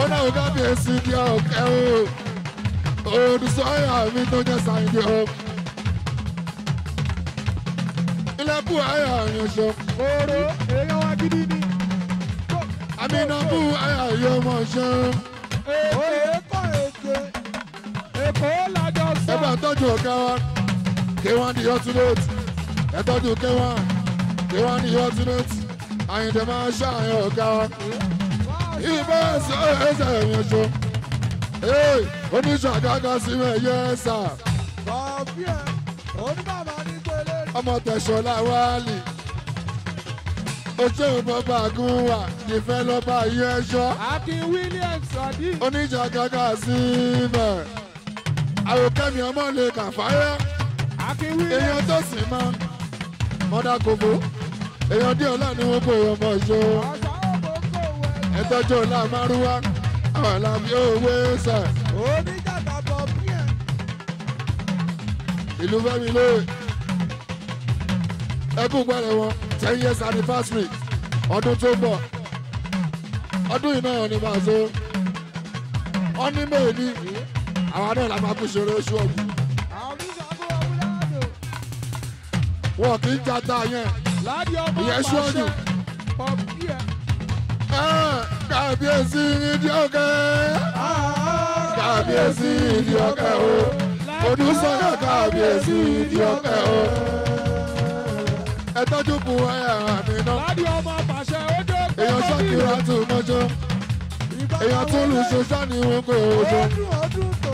ó náà ó kábíyèsí di ọ̀kẹ́ o. olùsọ̀yà mi tó jẹ́ sáyidì o. ilẹ̀kùn àyà èèyàn wa gidi ni. Àmì náà bú àyà ìyọmọ̀ ṣe. Èkó èké. Èkó lájọ sọ. ẹ bá tọ́jú ọ̀gá wa k1 the ultimate ẹ tọ́jú k1 k1 the ultimate àyìndé máa ṣàyàn ọ̀gá wa ìbá ẹsẹ̀ ẹsẹ̀ ẹ̀yìn ṣo oníṣàgágá sí ẹ̀yẹ ẹ̀sà Bọ̀bí ẹ̀ oníbàbà ní pélé. ọmọ tẹ̀sán láwálì ojú ìbọ̀bà gún wà ìfẹ́ lọ́ba yẹ ẹ̀ṣọ́ Akin Williams Sadi. oníṣàgágá sí ibẹ̀ àwòkẹ́mi ọmọ lè kàfáyà. Akin èèyàn Williams. tó sì máa mọ́dá kòfó èèyàn díẹ̀ ọ̀la ni wọ́n kó èèyàn mọ̀ ṣó Ọ̀sán òkòkò wẹ̀. ẹ̀tọ́jú ọ̀la márúwá àwọn àlàbí òwe sẹ̀ Oníjàgbá bọ̀bí ẹ̀. ìlú fẹ́mi lóye ẹkú gbọ́dọ̀ wọn ten years anniversary ọdún tó ń bọ̀. Ọdún yìí náà ni màá so wọ́n ní ní àwọn náà la máa kú ṣeré oṣù ọ̀gbìn wọn kì í jata yẹn. Ìyẹn. Ah, kábíyèsí ìdí ọ̀kẹ́. Kábíyèsí ìdí ọ̀kẹ́ o. Olùsọ̀yà kábíyèsí ìdí ọ̀kẹ́ o tọ́jú bu ẹ̀yà mi náà Ládi ọmọ pàṣẹ ó dé pé èèyàn ẹ̀. tó mọ́jọ́. Èèyàn tó lù ṣe sáni wọn kò Ọdún ọdún tó.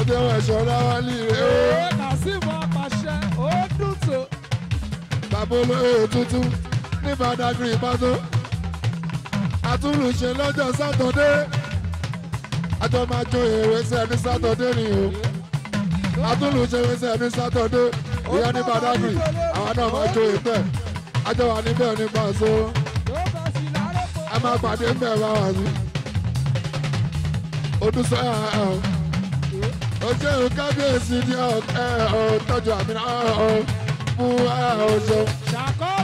ọjọ́ ẹ̀ṣọ́ láwa líre o. Ee Kazeem apàṣẹ, ó dùn tó. bàbá olóyè tuntun. Ní badagry pátó àtúnlùṣe lọ́jọ́ sátọ̀dé. Àjọ máa jó ìrẹsẹ̀ ní sátọ̀dé o. Àtúnlùṣe ìrẹsẹ̀ ní sátọ̀dé ìyá ní badagry àwọn náà máa jó àjọ wà níbẹ̀ ní pàṣẹ Ló bá sí lárẹ́ kó. a máa pàdé ń bẹ̀ wá wá sí. odúsọ ẹ ẹ ọ jẹ́ kábíyèsí ní ọ ẹ ọ tọ́jú àmì náà ọ fún ẹ ọ ṣe.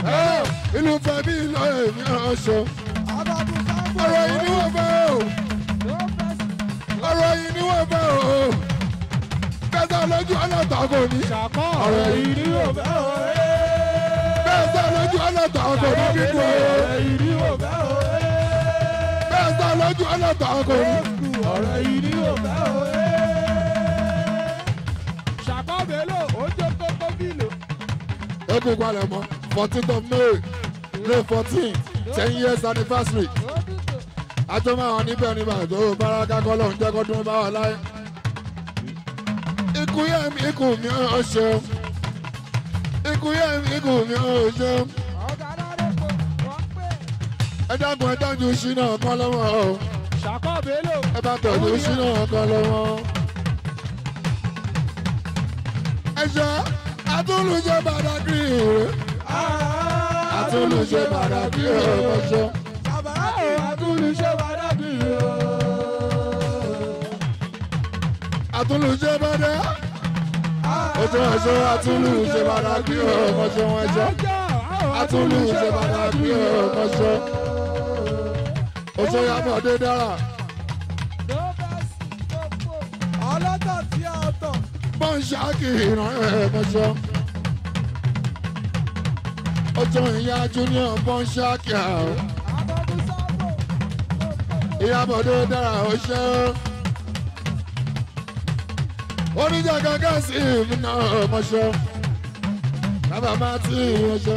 Bẹ̀rẹ̀. ìlú fẹ̀mí lọ èmi. Abọ́dún sábò. ọ̀rọ̀ yìí ni wọ́n fẹ́ o bá ọ̀rọ̀ yìí ni wọ́n fẹ́ o. bẹ́sẹ̀ lójú ọlọ́tọ̀ kò ní. Ṣàkọ́ ọ̀rọ̀ yìí ni ò fẹ́ o. bẹ́sẹ̀ lójú o. Ọ̀rọ̀ yìí ni ò fẹ́ o. bẹ́sẹ̀ lójú kò ní. Ọ̀rọ̀ yìí ni ò fẹ́ o. Ṣàkọ́ bẹ̀rẹ̀ ó jẹ́ kókó bílò. ekun palẹ̀ mọ́ fourteenth of may may fourteen ten years anniversary. Ó dùn tó. àjọ máa wà níbẹ̀ ní bàjọ́ báraka kọ́lọ́ ń jẹ́ kọ́dún bá wà láyé. Ikú yẹ mi ò ṣeun. ikú yẹ mi ò ṣeun. Ẹ dákun ẹ tọ́jú ṣínà kan lọ́wọ́ o Ṣàkọ́ bẹ̀rẹ̀. ẹ bá tọ́jú ṣínà kan lọ́wọ́. ẹ ṣe àtúnlùṣe bàdàkì rẹ àtúnlùṣe bàdàkì rẹ ọmọṣẹ. Àtúnṣe bàdàbí o. àtúnlùṣe bàdà ojú ẹ̀ṣọ́ àtúnlùṣe bàdàkì rẹ ọmọṣẹ wọn ṣe. àtúnlùṣe bàdàkì rẹ ọmọṣẹ. oṣù yàmọ̀dé dára ọlọ́tọ̀ tí a tọ̀. bọ́ǹṣáàkì ìran ẹ̀ẹ́mọṣọ. ojú ìyá junior bọ́ǹṣáàkì àwọn. Sábò. ìyàbọ̀dé dára ó ṣe ó. Oníjà gángan sí ìmúná ọmọṣọ. bàbá máa tí ìyẹn ṣe.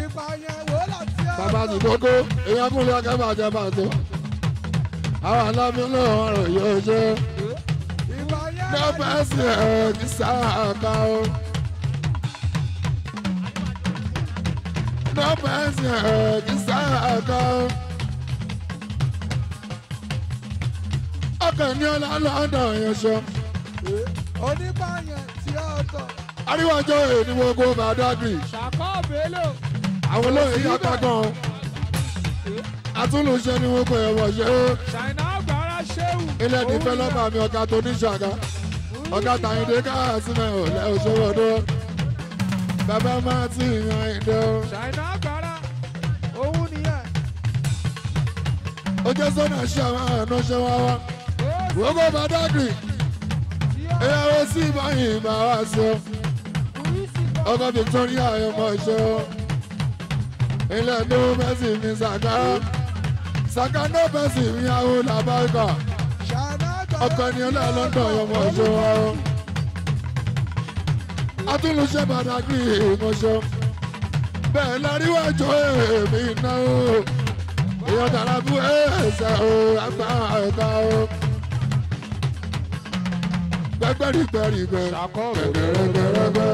Ìgbà yẹn wò láti a bàbá ti kókó èèyàn kúnlẹ̀ akẹ́bàjẹ́ bàtó. àwọn alámi lóhùn ọ̀rọ̀ yóò ṣe. Ìgbà yẹn lọ́pẹ́ sí ẹ̀ kí sáà ká o. lọ́pẹ́ sí ẹ̀ kí sáà ká o. ọkàn ní ọlá lọ́dọ̀ yẹn ṣe. Onígbà yẹn tí a tọ̀. àríwájọ́ èyí gbogbo bàdágìrì Ṣàkọ́ bèlò. àwọn olóyè yàtọ̀ gan. àtúnlùṣe ni wọ́n pè é wọ̀ ṣe é. Ṣàìná àgbàrá ṣéwù. ilé dìfẹ́lọ́pà mi ọ̀gá tó ní ṣàgá ọ̀gá tàyíndé káàsìmẹ̀ ò lẹ́ òṣòwò ọdún bàbá máa ti yan ìdè o. Ṣàìná àgbàrá. Òun nìyẹn. ojú sọ́nà ṣe àwọn àna ṣe wá wá gbogbo bàdágìrì ìyàwó sí ìbáyìí ìbá wá sí o ọkọ victoria ọmọ ṣe o ilé ní mẹ́sì mi ṣàgá. Ṣàgá ní mẹ́sì mi àwọn làbáyìkà ọkọ ni ọlá london ọmọ ṣe wá o. Atúnlùṣe bàdágìrì ìmọ̀ṣọ́ bẹ́ẹ̀ láríwájú èmi náà o. Èèyàn tààrà bú ẹsẹ̀ o àgbà ẹ̀ka o. gbẹgbẹrìgbẹrìgbẹ gbẹgbẹrẹgbẹrẹgbẹ.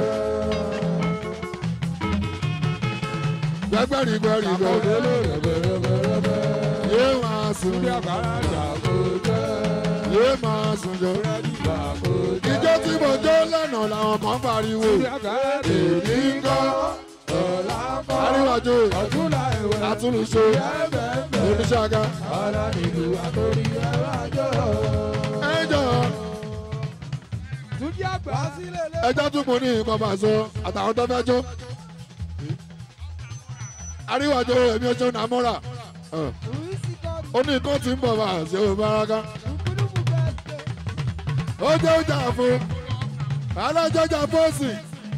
gbẹgbẹrìgbẹrìgbẹ yé máa sùn yé máa sùn jọ. ìjọ tí mo jó lẹ́nà làwọn kan pariwo èmi ń kọ́ àríwájú àtúnlùṣe oníṣàgá. ẹ jọ̀ọ́ ẹjọ́ tún mú ní nǹkan bá sọ àtàwọn tó fẹ́ jó. àríwájú èmi oṣù nàmúra ó ní nǹkan tí ń bọ̀ bá ṣe ò báraká. ó jẹ́ ọjà fún alájọjà fọ́ọ̀sì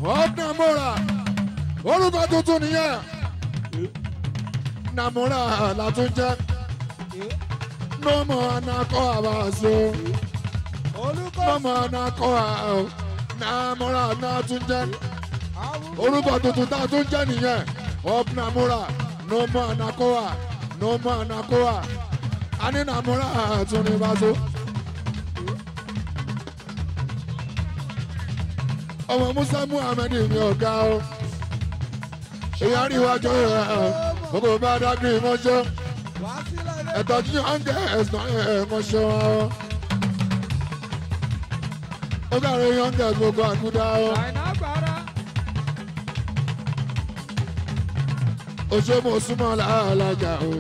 wọ́n nàmúra orúkọ tuntun nìyẹn. Nàmúra làtúnjẹ́ nọ́mọ̀ anakọ́ àbáṣe olùkọ́ nọ́mọ̀ anakọ́ àbáṣe nàmúra nàtúnjẹ́. àwọn orúkọ tuntun tá a tún jẹ́ nìyẹn up namura no more anakoa no more anakoa ani namura tún ní bá so. ọmọ musa muhammed mi ọ̀gá o èèyàn rí iwájú ẹ̀ gbogbo bá dágbé mọ́ṣọ́ ẹ̀tọ́ tí wọ́n ń gẹ̀ ẹ̀sán ẹ̀ mọ́ṣọ́ wọn. Ó èèyàn ń gẹ̀ gbogbo àkúdá o. òṣèlú súnmọ́ làálàjà o.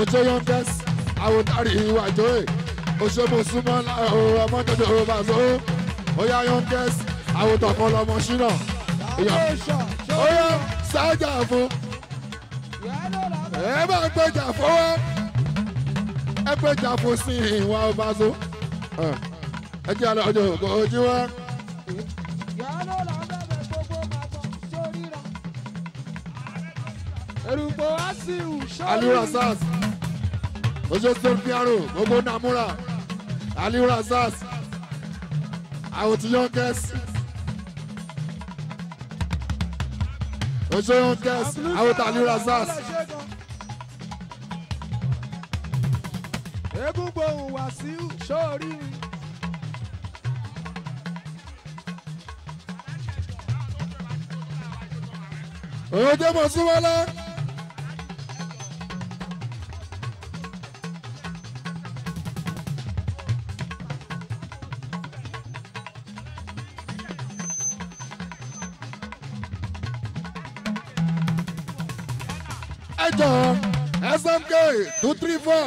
òṣèlú youngest àwòtárì ìwàjò ẹ̀ òṣèlú súnmọ́ làálàjà ọmọdé bá so. ó yá youngest àwòtọ̀ kan lọmọ ṣínà. ó yá sájà fún ẹ bá gbẹjà fọwọ́ ẹ gbẹjà fún sí ìwà ọba so ẹ jẹ́ àlọ́ ọjọ́ òkò ojú wa. Erùpọ̀ Asiu Ali Rasas ojú stone piano gbogbo namura Ali Rasas àwọn tí youngest ojú youngest àwọn tí Ali Rasas. Eégún gbohùn Wàsíù sórí mi. mọ̀ sí wọlé. ẹ jọ smk two three four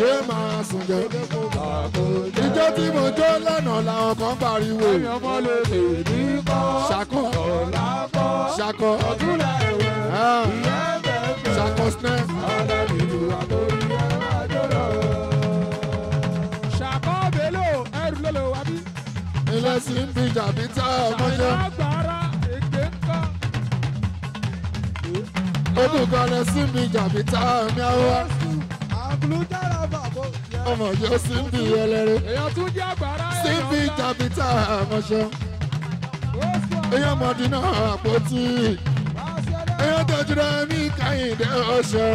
yé máa sùn jẹ. ìjọ tí mo jó lánàá làwọn kan pariwo ṣàkó ṣàkó ah, ṣàkó snẹ́. Ṣàkọ́ Bello ẹrù ló lè wá bí. ilé sí ń bí jàbí tá a mọ́ṣẹ́. Agbára ègbé ńkọ́. olùkọ́ lẹ sí mi jàbí tá a mi. Àgùlùjára bàbá. Ọmọ yóò sí ń bí ẹlẹ́rẹ́. Èèyàn tún jẹ́ agbára sí ń bí jàbí tá a mọ́ṣẹ́. èèyàn mọ̀dí náà àpótí. èèyàn tọ́jú rẹ̀ mí káyìndé ọ̀ṣọ́.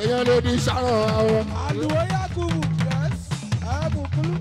èèyàn lè di sàrọ̀ àwọ̀. Àlùwẹ̀ Yakubu yes ẹ̀bùn kúlú.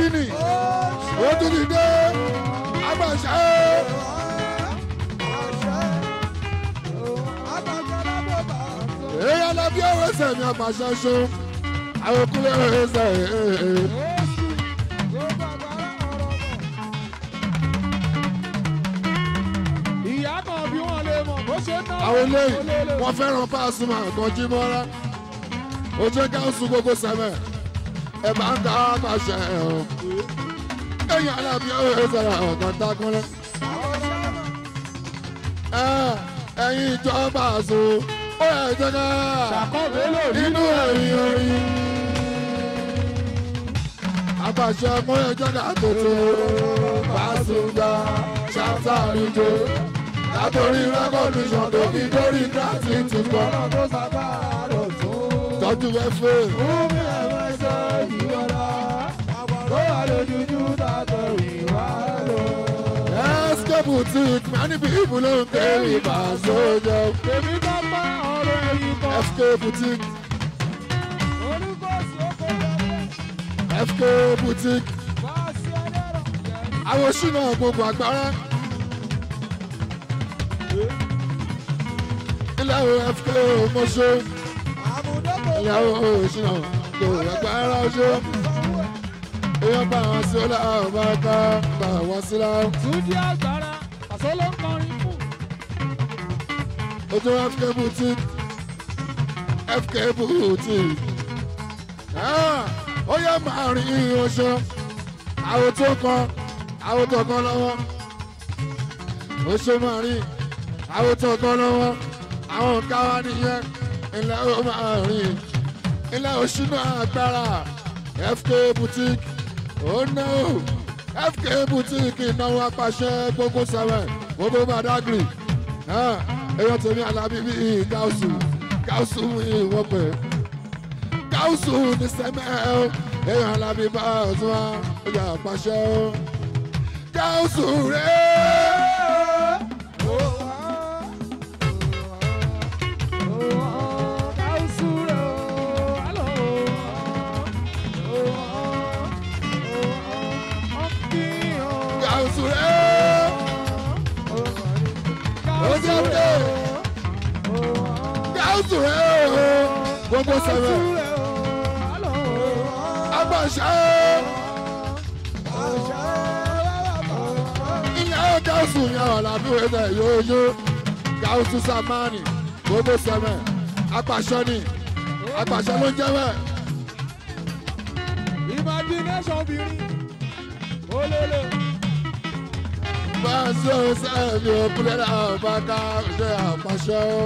Ó dín dín ní. ó tún ti dé. àpàṣẹ. èyí alábí ọ̀rọ̀ ẹsẹ̀ mi àpàṣẹ ṣó. àwọn kúlẹ̀ ọ̀rọ̀ ẹsẹ̀ ẹ̀ Ìyá kan bí wọ́n lè mọ̀ bó ṣe ná. àwọn eléyìí wọ́n fẹ́ràn Pasuma kan jí mọ́ra ó jẹ́ gáúsù gbogbo sẹ́mẹ̀ ẹ̀ máa ń ká pàṣẹ ẹ̀ ọ́ ẹ̀yìn alábí ọ̀rọ̀ ẹsẹ̀ rẹ̀ ọ̀kan dákúnlẹ̀ ẹ̀ ẹ̀yìn ìjọba àṣọ ó yẹ jẹ́ ká nínú ẹ̀yìn orin àpàṣẹ ẹ̀ jẹ́ ká tètè Pasuma ṣàtàlùjọ látòrí rẹ́kọ̀dù tó fi dórí kíláàsì ti gbọ́. tọ́jú ẹ̀fẹ́. Escape boutique many people bá bá ọ̀rọ̀ ẹ̀yìn kan. escape lọ́wọ́. escape boutique àwọn ṣúná gbogbo àgbára. ilé fk mọ́ṣọ́ ilé òṣìnà kò agbára ọṣọ́ èèyàn bá wọn sí ọlá ọba ká bá wọn sí láwọn. Túndí àgbàrá, àṣọ ló ń kọrin fún. ojú fk boutique fk boutique Ah, ó yẹ máa rìn oṣù. Àwọn tó kan àwọn tó kan lọ́wọ́. Oṣù máa rìn àwọn tó kan lọ́wọ́. Àwọn nǹkan wa nìyẹn. Ilẹ̀ ó máa rìn ilẹ̀ oṣù náà agbára. Fk boutique oh no fk boutique ìnáwó apàṣẹ gbogbo sẹwẹ gbogbo badagry èèyàn tèmi alábí bíi gáúsù gáúsù ìwọ́pẹ̀ gáúsù ní sẹ́mẹ́ èèyàn alábí bá ọ̀tún wa. Ọjà pàṣẹ o. Gáúsù rẹ̀ gáúsù rẹ̀ o gbogbo sẹ́mẹ́ apàṣẹ ilẹ̀ gáúsù yẹn lábí ẹ̀dẹ̀ yóò yó gáúsù samani gbogbo sẹ́mẹ́ apàṣẹ ni apàṣẹ ló ń jẹ́ bẹ́ẹ̀. Imagination obìnrin, olólo. Báṣọ sẹ́mi òkúlẹ̀ náà bá ká ṣe àpàṣẹ o.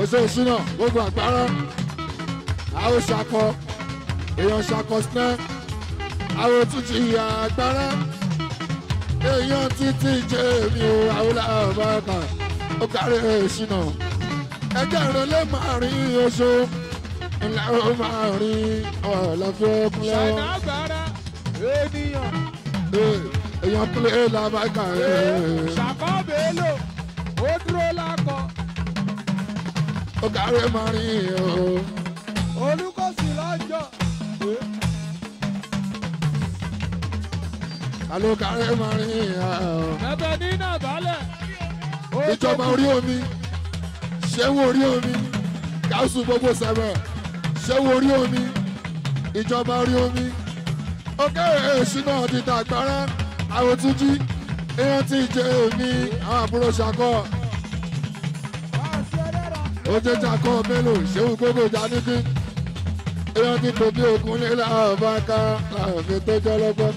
Oṣù ìṣúná gbogbo àgbárá. Àwọn ṣakọ, èèyàn ṣakọ sinẹ́. Àwọn òtútù ìyá àgbárá. Èèyàn títí jẹ́ èmi o, kà. Ó kárí ìṣúná. Ẹgbẹ́ ìrọ̀lẹ́ máa rí oṣù. Ilé ó máa rí ọ̀lọ́fẹ́ kúnlẹ̀. Ṣàìnà àgbàrá, ènìyàn. Èèyàn kúnlẹ̀ làbákà. Ṣàkọ́ bèélò, ó dúró lákọ̀. Kárí máa rí o. Olúkọ̀ọ́sì lọ́jọ́. alókàrẹ́ máa rí Bẹ̀bẹ̀ nínà balẹ̀. Ó ìjọba orí omi ṣẹ́wó orí omi káṣù gbogbo sẹ́mẹ̀ ṣẹ́wó orí omi ìjọba orí omi ókè èṣù náà ti dàgbára àwọn tún jí èèyàn ti jẹ èmi àwọn àbúrò ṣakọ ojú ṣakọ mélòó ṣéwù gbogbo ìdánilí èèyàn ti tòbí òkun nílẹ̀ ọba ká láwọn fi tó jẹ́ lọ́gbọ́n.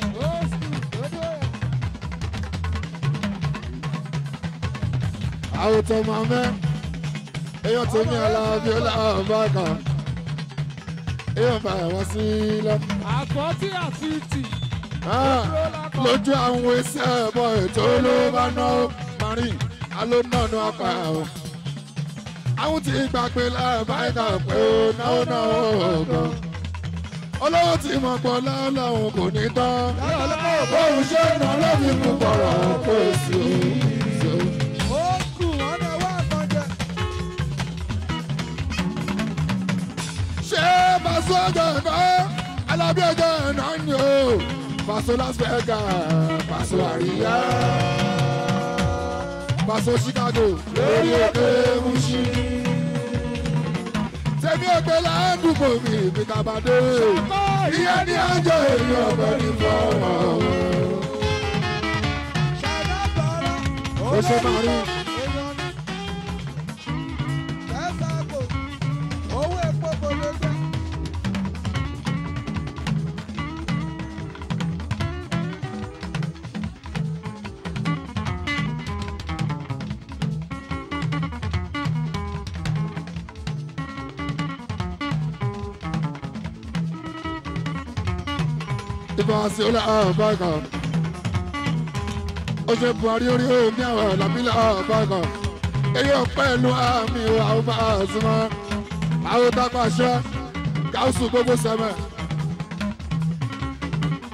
àwọn tó máa mẹ́ èèyàn tó ní aláàbí ọlọ́ọ̀bá kan èèyàn bá wọn sí lọ. Àpótí àti ìtì. Lójú àwọn iṣẹ́ ẹ̀bọ̀ ètò ló bá ná marin alónàánú apá o. àwọn tí gbà pé láàbáyíká pé náwó náwó gan. olówó tí mo pọ̀ lọ́lọ́run kò ní tán. bóun ṣe ń ná lóbi mú bọ̀rọ̀ kó sí o. Ó kù wọ́n náà wá kan jẹ. ṣé Paso ọjọ́ ẹ̀kọ́ alábí ọjọ́ ẹ̀nà ni o Paso Las Vegas Paso àríyá Paso Chicago. Lórí òkè Mushi tẹ̀mí ẹgbẹ́ ládùúgbò mi mi kàbàdé ìyẹn ní àjọ èyí ọ̀bẹ ní àgbàrá. ó ṣe máa rí ọ̀bá kan. Ó ṣe buhari orí omi àwọn làbílà ọ̀bá kan. Èyí pẹ̀lú àmì àwọn bá a súnmọ́ àwọn tápàṣẹ káwùsù gbogbo sẹ́mẹ̀.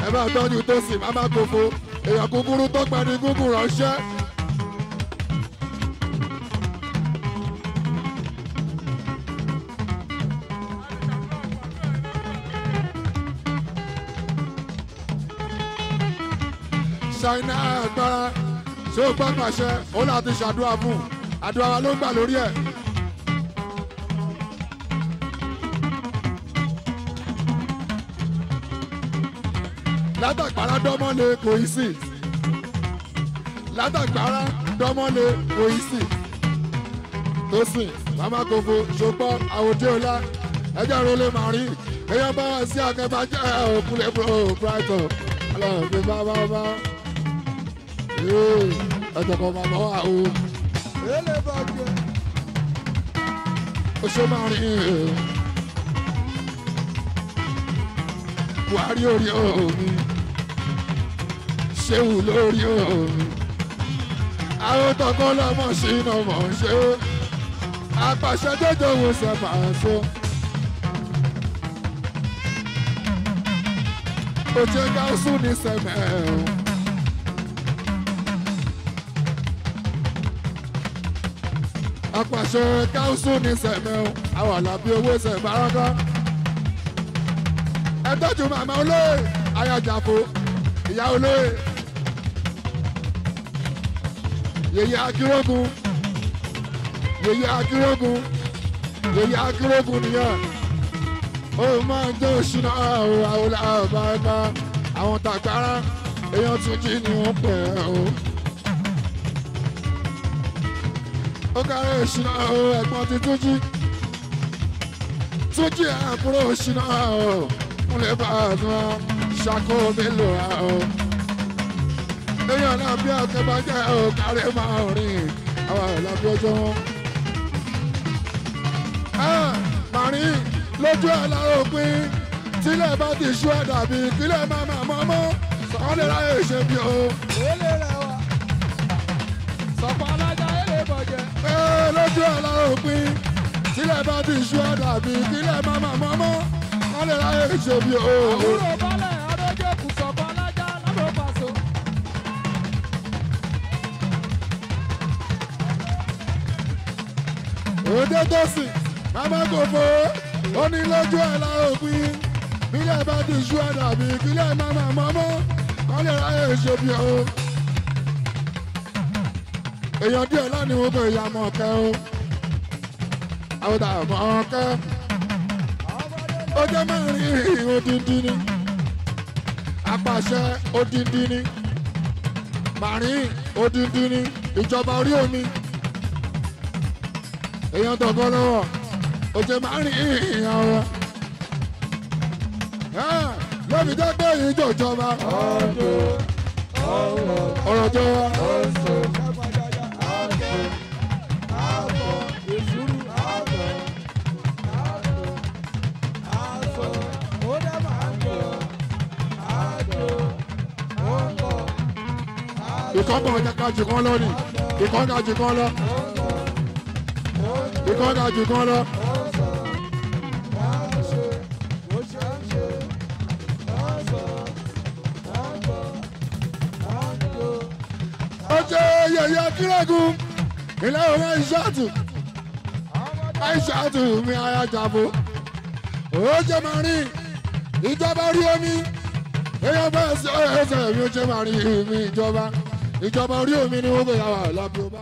Ẹ bá tọ́jú tó sì má má gbogbo. Èèyàn kúkúrú tó pẹ́ ní gúgú ránṣẹ́. Ṣáínà agbára ṣé ó gbọ́ pàṣẹ ó láti ṣàdúrà fún àdúrà wa ló ń gbà lórí ẹ̀. látàgbára dọ́mọ́lé kò í sí. Látàgbára dọ́mọ́lé kò í sí. Tó sìn màmá kòfò ṣùgbọ́n àwòdì ọ̀la ẹjọ́ ìrọ̀lẹ́ màá rí. Èèyàn bá wá sí akẹ́bà jẹ́ òkúlẹ̀ brighton. Ọlọ́run fi bá bá bá kan bàbá wà o Ele bàjẹ́. ó ṣe máa rí buhari orí omi ṣéwù lórí omi àwọn tọkọ lọmọ sí iná mọ̀ ṣe apàṣẹ jẹjọ wo sẹfà so. oche gáúsù ní sẹmẹ o. apàṣẹ gáúsù ní sẹmẹ o àwọn àlàbí owó sẹmẹ arákọ. ẹ tọ́jú màmá olóyè ayájàfó ìyá olóyè yèyé akérògùn yèyé akérògùn yèyé akérògùn nìyẹn ó máa ń jẹ́ òṣìnà àwọn àwọn àbáyébá àwọn tàgbára èèyàn tún jí ni wọ́n pẹ̀ o. ó kárí òṣìnà ẹ̀gbọ́n ti tún jí tún jí àbúrò òṣìnà múlẹ̀ bá a tún ṣàkó mélòó o. èèyàn náà bí akẹ́bá jẹ́ ò kárí máa rìn àwọn ìlàbí ọjọ́ wọn. màrín lójú ẹ̀ la òpin tílẹ̀ bá ti ṣú ẹ̀ dàbí kílẹ̀ máa máa mọ́ mọ́ wọ́n lè ráyè ṣe bí o. lójú ẹ̀ la òpin tílẹ̀ bá ti ṣú ẹ̀ dàbí kílẹ̀ máa máa mọ́ mọ́ wọ́n lè ráyè ṣe bí o. Àbúrò pàṣọ. òde tó sì màmá kò fò ó ní lójú ẹ̀ la òpin kílẹ̀ bá ti ṣú ẹ̀ dàbí kílẹ̀ máa máa mọ́ mọ́ wọ́n lè ráyè ṣe bí o. èèyàn díẹ̀ lánìí wọn kò yà mọ̀ kẹ́ o. Àwọn mọ̀ kẹ́ ó jẹ́ mẹ́rin odindi ni. Apàṣẹ odindi ni. Màrín odindi ni. Ìjọba orí omi èèyàn tọ̀gọ́ lọ́wọ́. Ó jẹ́ mẹ́rin ìyàn wọn lóbi jẹ́ pé ìjọ ìjọba. Ọ̀rọ̀ jọba. Kábàjájá ìkọ́kọ̀ ká jù kan lọ ni. Ìkọ́ ká jù kan lọ. Ìkọ́ ká jù kan lọ. ó jẹ́ yẹ̀yẹ́ kírẹ́gùn ilé ọmọ ìṣàtù àìṣàtù mi ayájàbò ó jẹ́ máa rí ìjọba orí omi. Èèyàn bá ẹsẹ̀ mi ó jẹ́ máa rí mi ìjọba ìjọba orí omi ni wọ́n gbé yàrá lábẹ́ ọba.